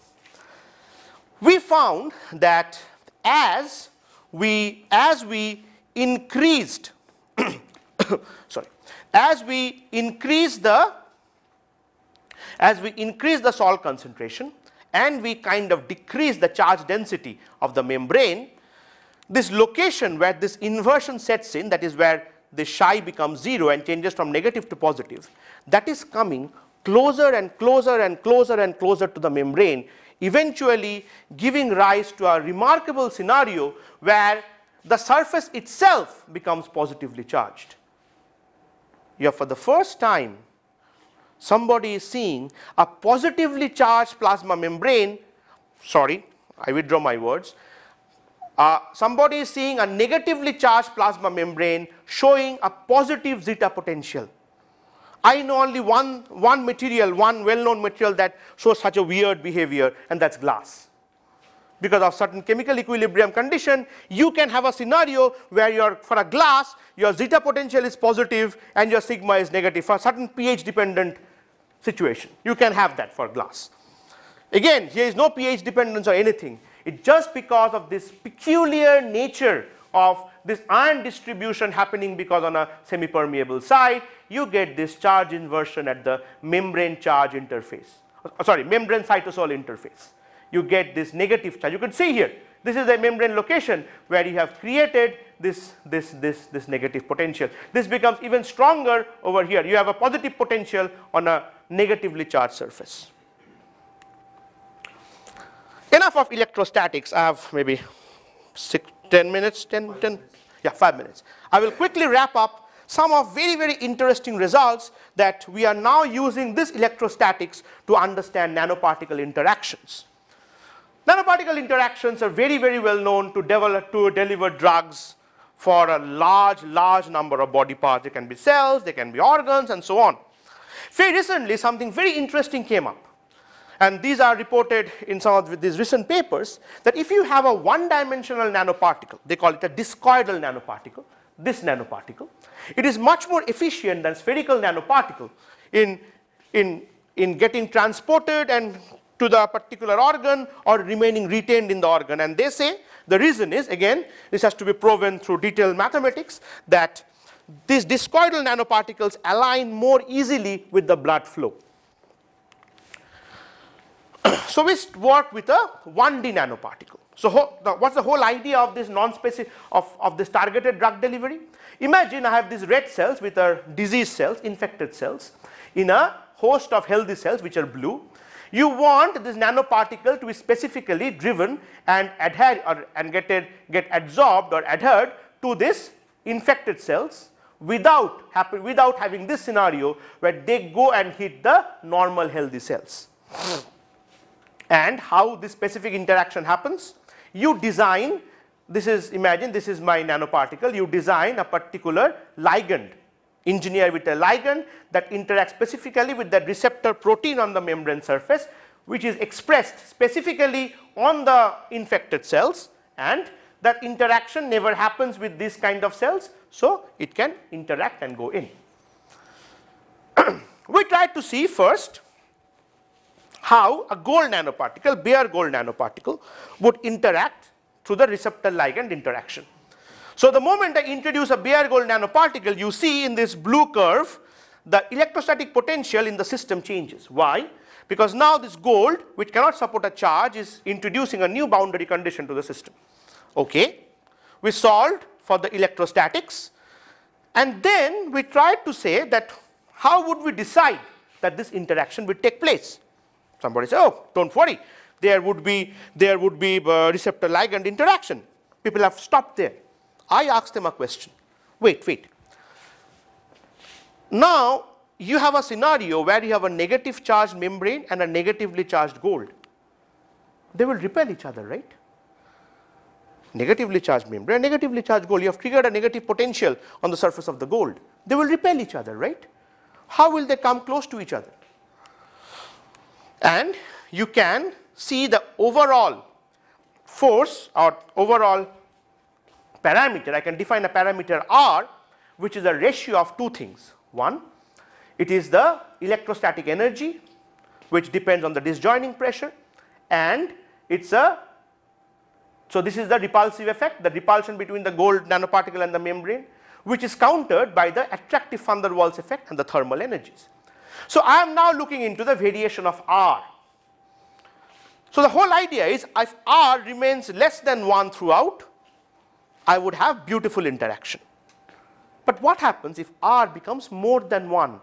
Speaker 1: We found that as we, as we increased, sorry, as we increase the, as we increase the salt concentration and we kind of decrease the charge density of the membrane, this location where this inversion sets in, that is where the psi becomes 0 and changes from negative to positive, that is coming closer and closer and closer and closer to the membrane, eventually giving rise to a remarkable scenario where the surface itself becomes positively charged. Yeah, for the first time, somebody is seeing a positively charged plasma membrane, sorry, I withdraw my words, uh, somebody is seeing a negatively charged plasma membrane showing a positive zeta potential. I know only one, one material, one well-known material that shows such a weird behavior and that's glass. Because of certain chemical equilibrium condition, you can have a scenario where for a glass, your zeta potential is positive and your sigma is negative for a certain pH dependent situation. You can have that for glass. Again, here is no pH dependence or anything. It's just because of this peculiar nature of this ion distribution happening because on a semi-permeable side, you get this charge inversion at the membrane charge interface, uh, sorry, membrane cytosol interface. You get this negative charge. You can see here, this is a membrane location where you have created this, this, this, this negative potential. This becomes even stronger over here. You have a positive potential on a negatively charged surface. Enough of electrostatics. I have maybe six, 10 minutes, 10, 10, yeah, 5 minutes. I will quickly wrap up some of very, very interesting results that we are now using this electrostatics to understand nanoparticle interactions. Nanoparticle interactions are very, very well known to, develop, to deliver drugs for a large, large number of body parts. They can be cells, they can be organs, and so on. Very recently, something very interesting came up and these are reported in some of these recent papers, that if you have a one-dimensional nanoparticle, they call it a discoidal nanoparticle, this nanoparticle, it is much more efficient than spherical nanoparticle in, in, in getting transported and to the particular organ or remaining retained in the organ. And they say the reason is, again, this has to be proven through detailed mathematics, that these discoidal nanoparticles align more easily with the blood flow. So we work with a 1D nanoparticle. So what's the whole idea of this non-specific of, of this targeted drug delivery? Imagine I have these red cells which are disease cells, infected cells, in a host of healthy cells which are blue. You want this nanoparticle to be specifically driven and adhere or and get, a, get absorbed or adhered to this infected cells without happen, without having this scenario where they go and hit the normal healthy cells and how this specific interaction happens. You design, this is imagine this is my nanoparticle, you design a particular ligand, engineer with a ligand that interacts specifically with the receptor protein on the membrane surface which is expressed specifically on the infected cells and that interaction never happens with this kind of cells. So, it can interact and go in. we try to see first how a gold nanoparticle, bare gold nanoparticle would interact through the receptor ligand interaction. So the moment I introduce a bare gold nanoparticle, you see in this blue curve, the electrostatic potential in the system changes. Why? Because now this gold, which cannot support a charge, is introducing a new boundary condition to the system. Okay, we solved for the electrostatics, and then we tried to say that how would we decide that this interaction would take place? Somebody says, oh, don't worry, there would be, there would be uh, receptor ligand interaction. People have stopped there. I asked them a question. Wait, wait. Now, you have a scenario where you have a negative charged membrane and a negatively charged gold. They will repel each other, right? Negatively charged membrane, negatively charged gold. You have triggered a negative potential on the surface of the gold. They will repel each other, right? How will they come close to each other? And you can see the overall force or overall parameter. I can define a parameter R which is a ratio of two things. One It is the electrostatic energy which depends on the disjoining pressure and it's a so this is the repulsive effect, the repulsion between the gold nanoparticle and the membrane which is countered by the attractive van der Waals effect and the thermal energies. So I am now looking into the variation of R. So the whole idea is if R remains less than 1 throughout, I would have beautiful interaction. But what happens if R becomes more than 1?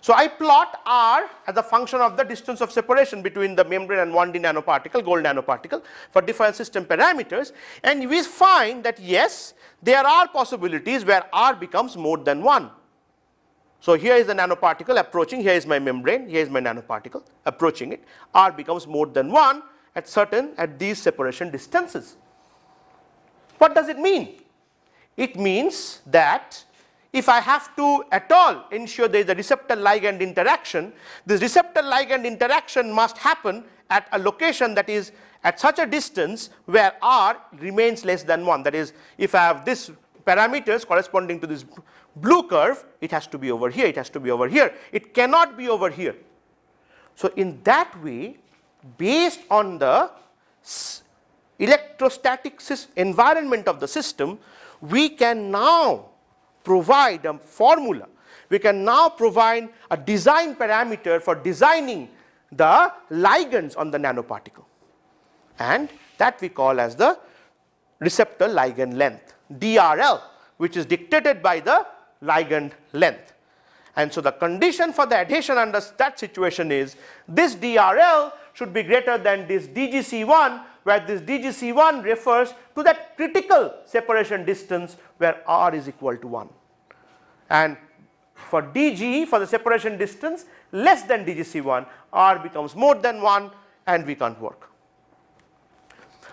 Speaker 1: So I plot R as a function of the distance of separation between the membrane and 1D nanoparticle, gold nanoparticle for different system parameters and we find that yes, there are possibilities where R becomes more than 1. So here is the nanoparticle approaching, here is my membrane, here is my nanoparticle approaching it, R becomes more than 1 at certain, at these separation distances. What does it mean? It means that if I have to at all ensure there is a receptor ligand interaction, this receptor ligand interaction must happen at a location that is at such a distance where r remains less than 1. That is, if I have this parameters corresponding to this blue curve, it has to be over here, it has to be over here. It cannot be over here. So in that way, based on the electrostatic environment of the system, we can now provide a formula. We can now provide a design parameter for designing the ligands on the nanoparticle. And that we call as the receptor ligand length, DRL, which is dictated by the ligand length. And so the condition for the adhesion under that situation is this DRL should be greater than this DGC1 where this DGC1 refers to that critical separation distance where R is equal to 1. And for DG, for the separation distance less than DGC1, R becomes more than 1 and we can't work.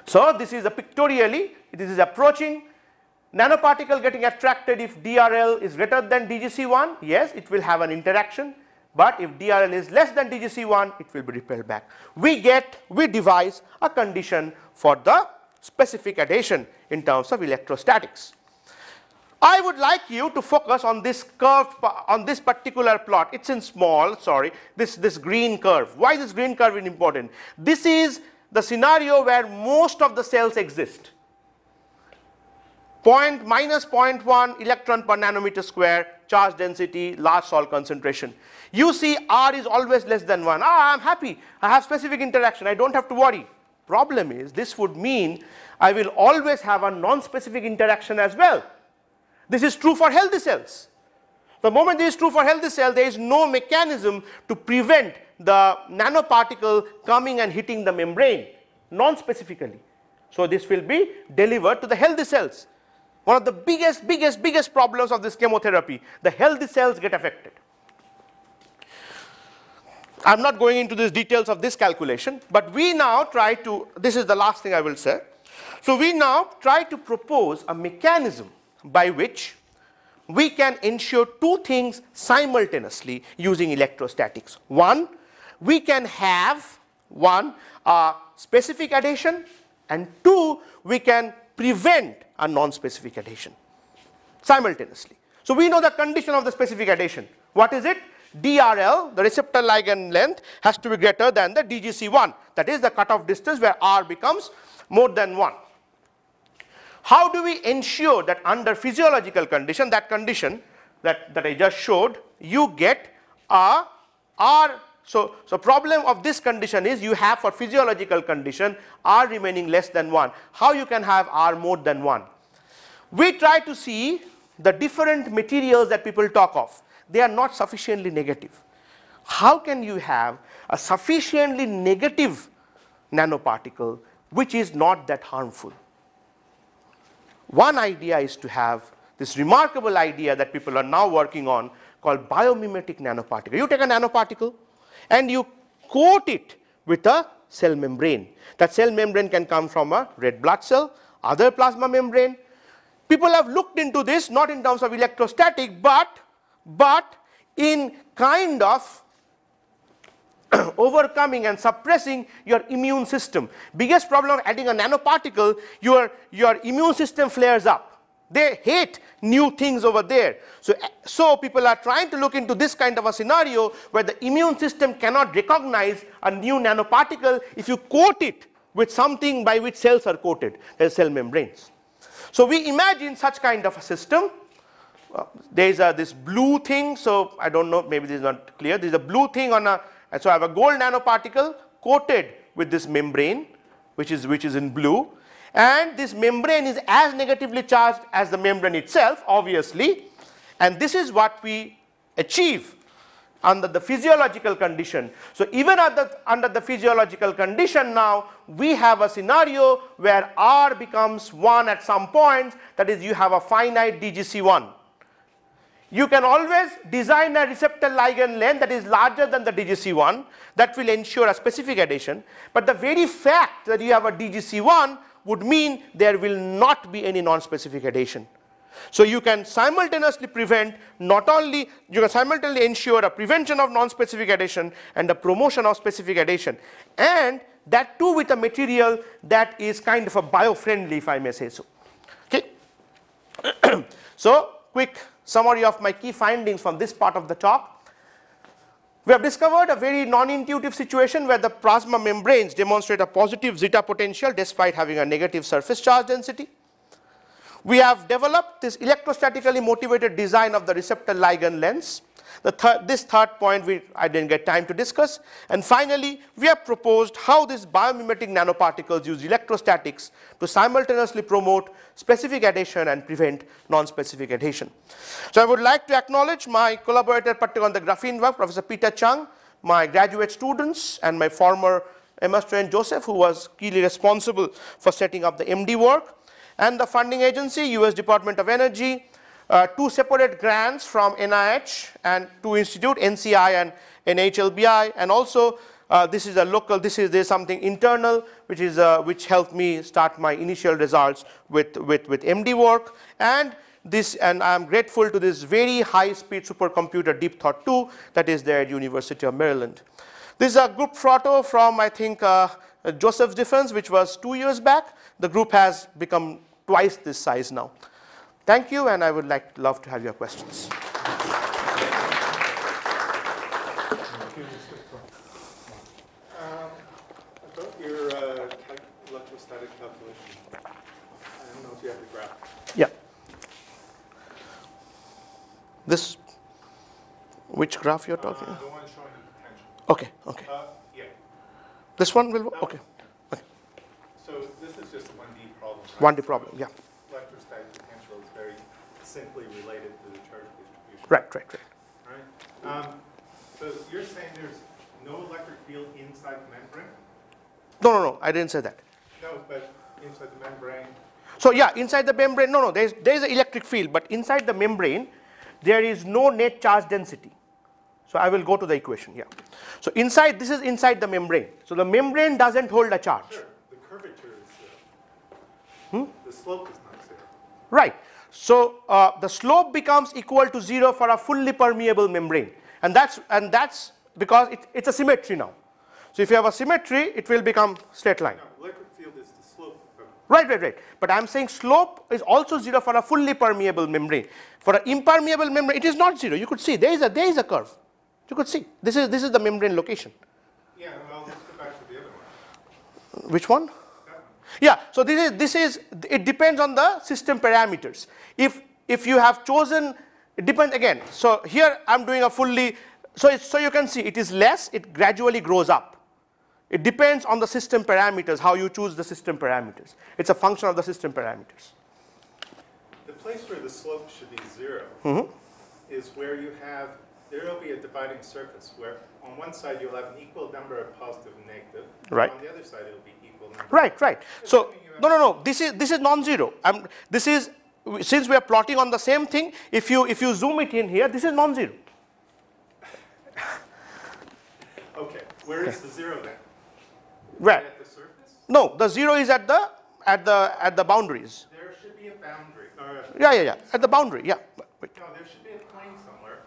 Speaker 1: So this is a pictorially, this is approaching nanoparticle getting attracted if DRL is greater than DGC1, yes, it will have an interaction but if DRL is less than DGC1 it will be repelled back. We get, we devise a condition for the specific adhesion in terms of electrostatics. I would like you to focus on this curve, on this particular plot. It's in small, sorry, this, this green curve. Why this green curve important? This is the scenario where most of the cells exist. Point minus 0.1 electron per nanometer square, charge density, large salt concentration. You see R is always less than 1. Ah, I'm happy. I have specific interaction. I don't have to worry. Problem is, this would mean I will always have a non-specific interaction as well. This is true for healthy cells. The moment this is true for healthy cell, there is no mechanism to prevent the nanoparticle coming and hitting the membrane non-specifically. So this will be delivered to the healthy cells. One of the biggest, biggest, biggest problems of this chemotherapy, the healthy cells get affected. I'm not going into the details of this calculation, but we now try to, this is the last thing I will say. So we now try to propose a mechanism by which we can ensure two things simultaneously using electrostatics. One, we can have one uh, specific adhesion and two, we can prevent a non-specific adhesion simultaneously. So we know the condition of the specific adhesion. What is it? DRL, the receptor ligand length, has to be greater than the DGC1. That is the cutoff distance where R becomes more than 1. How do we ensure that under physiological condition, that condition that, that I just showed, you get a R. So, so problem of this condition is you have for physiological condition R remaining less than 1. How you can have R more than 1? We try to see the different materials that people talk of. They are not sufficiently negative. How can you have a sufficiently negative nanoparticle which is not that harmful? One idea is to have this remarkable idea that people are now working on called biomimetic nanoparticle. You take a nanoparticle and you coat it with a cell membrane. That cell membrane can come from a red blood cell, other plasma membrane. People have looked into this not in terms of electrostatic but, but in kind of overcoming and suppressing your immune system. Biggest problem of adding a nanoparticle, your, your immune system flares up. They hate new things over there. So, so people are trying to look into this kind of a scenario where the immune system cannot recognize a new nanoparticle if you coat it with something by which cells are coated, as cell membranes. So we imagine such kind of a system. Uh, there is a, this blue thing, so I don't know, maybe this is not clear. There is a blue thing on a, so I have a gold nanoparticle coated with this membrane, which is, which is in blue. And this membrane is as negatively charged as the membrane itself, obviously. And this is what we achieve under the physiological condition. So even the, under the physiological condition now, we have a scenario where R becomes 1 at some point, that is you have a finite DGC1. You can always design a receptor ligand length that is larger than the DGC1 that will ensure a specific adhesion. But the very fact that you have a DGC1 would mean there will not be any non-specific adhesion. So you can simultaneously prevent not only, you can simultaneously ensure a prevention of non-specific adhesion and the promotion of specific adhesion. And that too with a material that is kind of a bio-friendly, if I may say so. Okay. so quick summary of my key findings from this part of the talk. We have discovered a very non-intuitive situation where the plasma membranes demonstrate a positive zeta potential despite having a negative surface charge density. We have developed this electrostatically motivated design of the receptor ligand length. Third, this third point we, I didn't get time to discuss. And finally, we have proposed how these biomimetic nanoparticles use electrostatics to simultaneously promote specific adhesion and prevent non-specific adhesion. So I would like to acknowledge my collaborator, particularly on the graphene work, Professor Peter Chung, my graduate students, and my former Emma Strain Joseph, who was keenly responsible for setting up the MD work, and the funding agency, US Department of Energy, uh, two separate grants from NIH and two institute, NCI and NHLBI, and also uh, this is a local, this is there's something internal, which is uh, which helped me start my initial results with, with, with MD work. And this, and I'm grateful to this very high-speed supercomputer Deep Thought 2 that is there at University of Maryland. This is a group photo from, I think, uh, Joseph's Defense, which was two years back. The group has become twice this size now. Thank you, and I would like love to have your questions.
Speaker 2: about your uh, electrostatic calculation. I don't know if you have the graph.
Speaker 1: Yeah. This, which graph you're talking?
Speaker 2: Uh, the one showing the potential.
Speaker 1: Okay, okay.
Speaker 2: Uh, yeah.
Speaker 1: This one will, okay.
Speaker 2: So this is just a 1D problem. right?
Speaker 1: 1D problem, yeah.
Speaker 2: Electrostatic potential is very simply related to the charge distribution.
Speaker 1: Right, right, right.
Speaker 2: Right? Um, so you're saying there's no electric field inside the membrane?
Speaker 1: No, no, no, I didn't say that.
Speaker 2: No, but inside the membrane,
Speaker 1: So yeah, inside the membrane, no, no, there's, there's an electric field, but inside the membrane, there is no net charge density. So I will go to the equation, yeah. So inside, this is inside the membrane. So the membrane doesn't hold a charge.
Speaker 2: sure, the curvature is zero. The slope is not zero.
Speaker 1: Right. So uh, the slope becomes equal to zero for a fully permeable membrane. And that's, and that's because it, it's a symmetry now. So if you have a symmetry, it will become straight line.
Speaker 2: No, electric field is the slope
Speaker 1: Right, right, right. But I'm saying slope is also zero for a fully permeable membrane. For an impermeable membrane, it is not zero. You could see there is a, there is a curve. You could see. This is, this is the membrane location.
Speaker 2: Yeah, well, let's go back to the other one.
Speaker 1: Which one? Yeah, so this is, this is, it depends on the system parameters. If, if you have chosen, it depends again. So here I'm doing a fully, so, it's, so you can see it is less, it gradually grows up. It depends on the system parameters, how you choose the system parameters. It's a function of the system parameters.
Speaker 2: The place where the slope should be 0
Speaker 1: Mm-hmm.
Speaker 2: is where you have, there will be a dividing surface where on one side you'll have an equal number of positive and negative.
Speaker 1: Right.
Speaker 2: On the other side it'll be.
Speaker 1: Right, right. So, no, no, no, this is, this is non-zero. I'm, this is, since we are plotting on the same thing, if you, if you zoom it in here, this is non-zero.
Speaker 2: Okay, where is the zero then?
Speaker 1: Right.
Speaker 2: At the surface?
Speaker 1: No, the zero is at the, at the, at the boundaries.
Speaker 2: There should be a boundary, a-
Speaker 1: Yeah, yeah, yeah, at the boundary, yeah. Wait.
Speaker 2: no, there should be a plane somewhere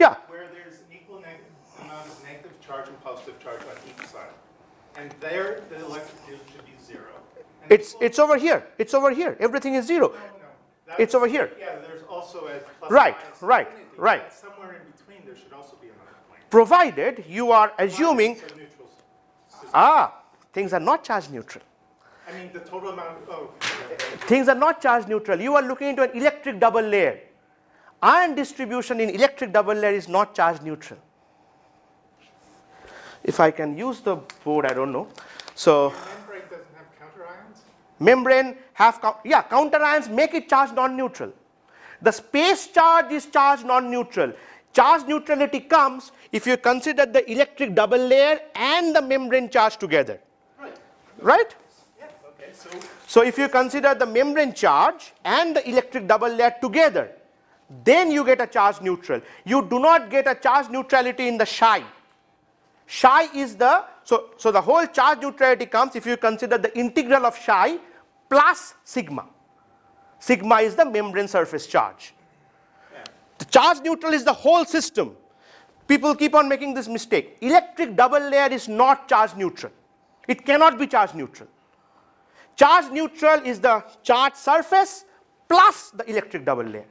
Speaker 1: Yeah,
Speaker 2: where there's an equal neg- amount of negative charge and positive charge on each side. And there, the electric field should be zero. And
Speaker 1: it's, it's over here, it's over here, everything is zero.
Speaker 2: No, no,
Speaker 1: It's over here.
Speaker 2: Yeah, there's also a plus
Speaker 1: Right,
Speaker 2: minus
Speaker 1: right,
Speaker 2: infinity,
Speaker 1: right.
Speaker 2: Somewhere in between, there should also be another point.
Speaker 1: Provided you are assuming,
Speaker 2: It's a neutral s- system.
Speaker 1: ah, things are not charge neutral.
Speaker 2: I mean, the total amount, oh,
Speaker 1: Things are not charge neutral. You are looking into an electric double layer. Ion distribution in electric double layer is not charge neutral. If I can use the board, I don't know. So
Speaker 2: membrane doesn't have counter ions?
Speaker 1: membrane have, yeah, counter ions make it charge non-neutral. The space charge is charge non-neutral. Charge neutrality comes if you consider the electric double layer and the membrane charge together,
Speaker 2: Right.
Speaker 1: right?
Speaker 2: Yeah, okay, so
Speaker 1: So if you consider the membrane charge and the electric double layer together, then you get a charge neutral. You do not get a charge neutrality in the psi. Psi is the, so, so the whole charge neutrality comes if you consider the integral of psi plus sigma. Sigma is the membrane surface charge. The charge neutral is the whole system. People keep on making this mistake. Electric double layer is not charge neutral. It cannot be charge neutral. Charge neutral is the charge surface plus the electric double layer.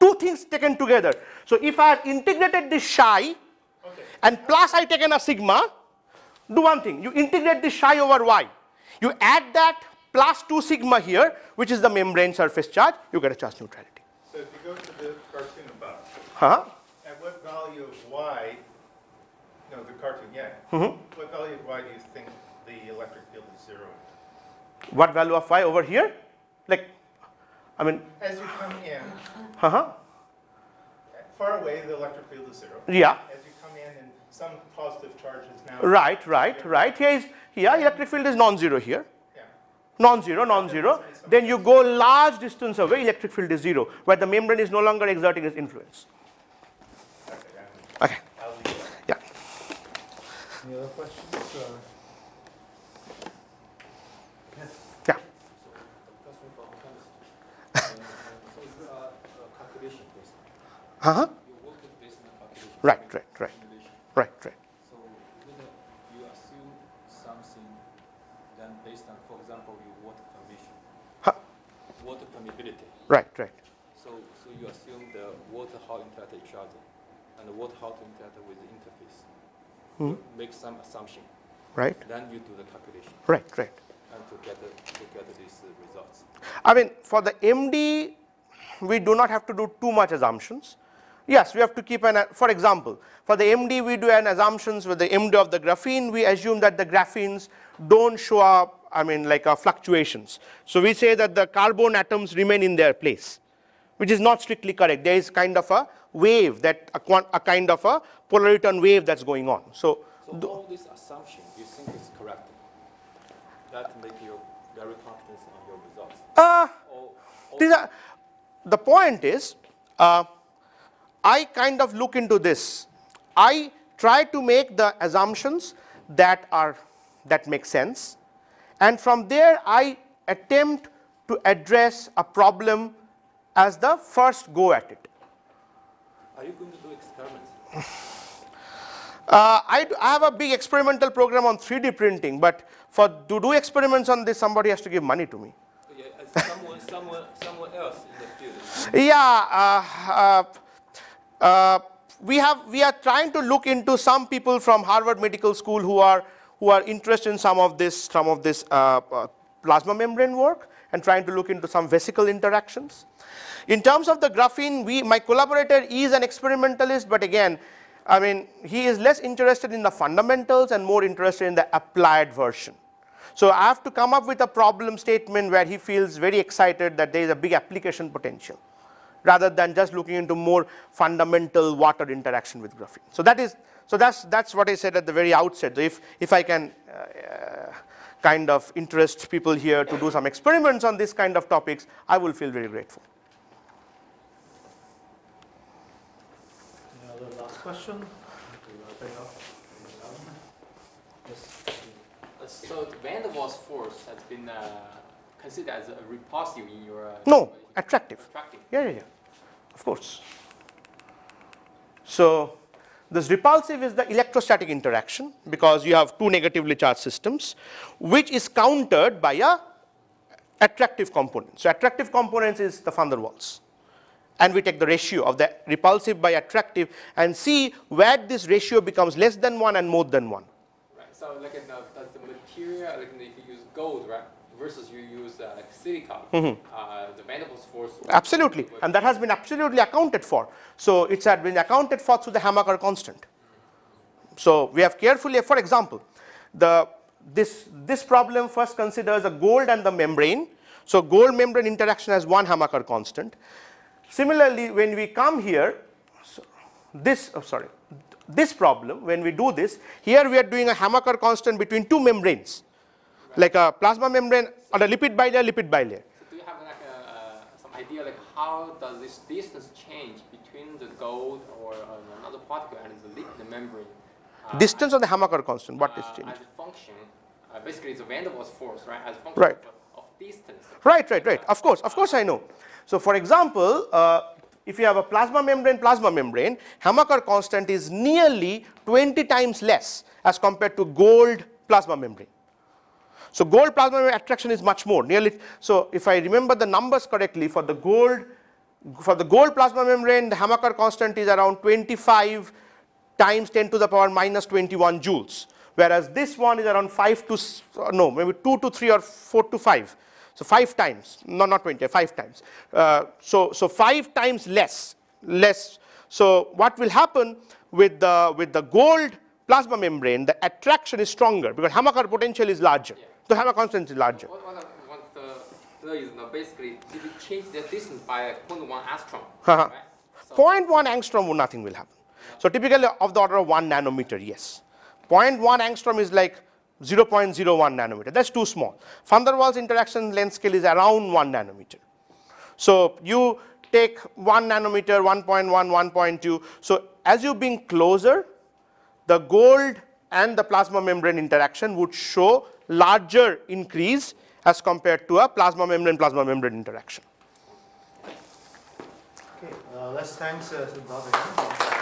Speaker 1: Two things taken together. So if I have integrated this psi and plus I taken a sigma, do one thing. You integrate this psi over y. You add that plus 2 sigma here, which is the membrane surface charge, you get a charge neutrality.
Speaker 2: So if you go to the cartoon above,
Speaker 1: Huh?
Speaker 2: at what value of y, no, the cartoon, yeah.
Speaker 1: Mm-hmm.
Speaker 2: What value of y do you think the electric field is zero?
Speaker 1: What value of y over here? Like, I mean,
Speaker 2: As you come in,
Speaker 1: uh-huh.
Speaker 2: far away, the electric field is zero.
Speaker 1: Yeah.
Speaker 2: As you come in and some positive charge is now.
Speaker 1: Right, right, right. Here is, here electric field is non-zero here.
Speaker 2: Yeah.
Speaker 1: non-zero, non-zero, then you go large distance away, electric field is zero, where the membrane is no longer exerting its influence.
Speaker 2: Okay, yeah.
Speaker 1: Okay,
Speaker 2: I'll leave it.
Speaker 1: yeah.
Speaker 3: Any other questions? or-
Speaker 1: Yeah.
Speaker 3: Question for chemist. Uh, So you are a calculation person. Your work is based on calculation.
Speaker 1: Right, right, right,
Speaker 3: Simulation.
Speaker 1: Right, right.
Speaker 3: So you assume something, then based on, for example, your water permission,
Speaker 1: Huh.
Speaker 3: water permeability.
Speaker 1: Right, right.
Speaker 3: So, so you assume the water how interact with each other, and the water how to interact with the interface.
Speaker 1: Hmm.
Speaker 3: Make some assumption,
Speaker 1: Right,
Speaker 3: then you do the calculation,
Speaker 1: right, right.
Speaker 3: and to get the, to get these uh, results.
Speaker 1: I mean, for the MD, we do not have to do too much assumptions. Yes, we have to keep an, for example, for the MD, we do an assumptions with the MD of the graphene, we assume that the graphenes don't show up, I mean, like uh, fluctuations. So we say that the carbon atoms remain in their place, which is not strictly correct. There is kind of a wave that, a, a kind of a polariton wave that's going on. So,
Speaker 3: So all these assumptions you think is correct, that make you very confident on your results.
Speaker 1: uh,
Speaker 3: Or, or
Speaker 1: These are, the point is, uh, I kind of look into this. I try to make the assumptions that are that make sense, and from there I attempt to address a problem as the first go at it.
Speaker 3: are you going to do experiments?
Speaker 1: Uh, I, I have a big experimental program on 3D printing, but for to do experiments on this, somebody has to give money to me.
Speaker 3: Yeah, as someone, someone, someone else in the field.
Speaker 1: Yeah, uh, uh, uh, we have we are trying to look into some people from Harvard Medical School who are who are interested in some of this some of this uh, uh, plasma membrane work and trying to look into some vesicle interactions. In terms of the graphene, we my collaborator is an experimentalist, but again, I mean he is less interested in the fundamentals and more interested in the applied version. So I have to come up with a problem statement where he feels very excited that there is a big application potential rather than just looking into more fundamental water interaction with graphene. So that is, so that's, that's what I said at the very outset. So if, if I can uh, kind of interest people here to do some experiments on this kind of topics, I will feel very grateful.
Speaker 4: Any other last question? Okay, wrapping. Yes.
Speaker 5: Uh, So the van der Waals force has been uh, considered as a repulsive in your. Uh,
Speaker 1: No, attractive.
Speaker 5: Attractive.
Speaker 1: Yeah, yeah, yeah, of course. So this repulsive is the electrostatic interaction because you have two negatively charged systems, which is countered by a attractive component. So attractive components is the van der Waals. And we take the ratio of the repulsive by attractive and see where this ratio becomes less than 1 and more than 1.
Speaker 5: Right. So like in the, does the material, like if you use gold, right, versus you use uh, like silicon, uh, the force.
Speaker 1: Absolutely. And that has been absolutely accounted for. So it's had been accounted for through the Hamaker constant. So we have carefully, for example, the, this, this problem first considers a gold and the membrane. So gold membrane interaction has one Hamaker constant. Similarly, when we come here, so this, oh, sorry, this problem, when we do this, here we are doing a Hamaker constant between two membranes, like a plasma membrane or a lipid bilayer, lipid bilayer.
Speaker 5: So do you have like a, uh, some idea like how does this distance change between the gold or uh, another particle and the lipid membrane? Uh,
Speaker 1: Distance of the Hamaker constant, what is
Speaker 5: uh,
Speaker 1: changed?
Speaker 5: As a function, uh, basically it's a van der Waals force, right? As a function
Speaker 1: Right.
Speaker 5: of, of distance.
Speaker 1: Right, right, right. Of course, of course I know. So for example, uh, if you have a plasma membrane, plasma membrane, Hamaker constant is nearly 20 times less as compared to gold plasma membrane. So gold plasma attraction is much more, nearly, so if I remember the numbers correctly, for the gold, for the gold plasma membrane, the Hamaker constant is around 25 times 10 to the power minus 21 joules, whereas this one is around 5 to, no, maybe 2 to 3 or 4 to 5. So 5 times, no, not 20, 5 times. Uh, so, so 5 times less, less. So what will happen with the, with the gold plasma membrane, the attraction is stronger because Hamaker potential is larger. The Hamaker constant is larger.
Speaker 5: What, what, want to is now basically if you change the distance by 0.1 angstrom, right? So
Speaker 1: 0.1 angstrom, nothing will happen. So typically of the order of 1 nanometer, yes. 0.1 angstrom is like 0.01 nanometer. That's too small. Van der Waals interaction length scale is around 1 nanometer. So you take 1 nanometer, 1.1, 1.2. So as you being closer, the gold and the plasma membrane interaction would show larger increase as compared to a plasma membrane plasma membrane interaction.
Speaker 4: Okay, uh, let's thanks uh, to Dr. Yang.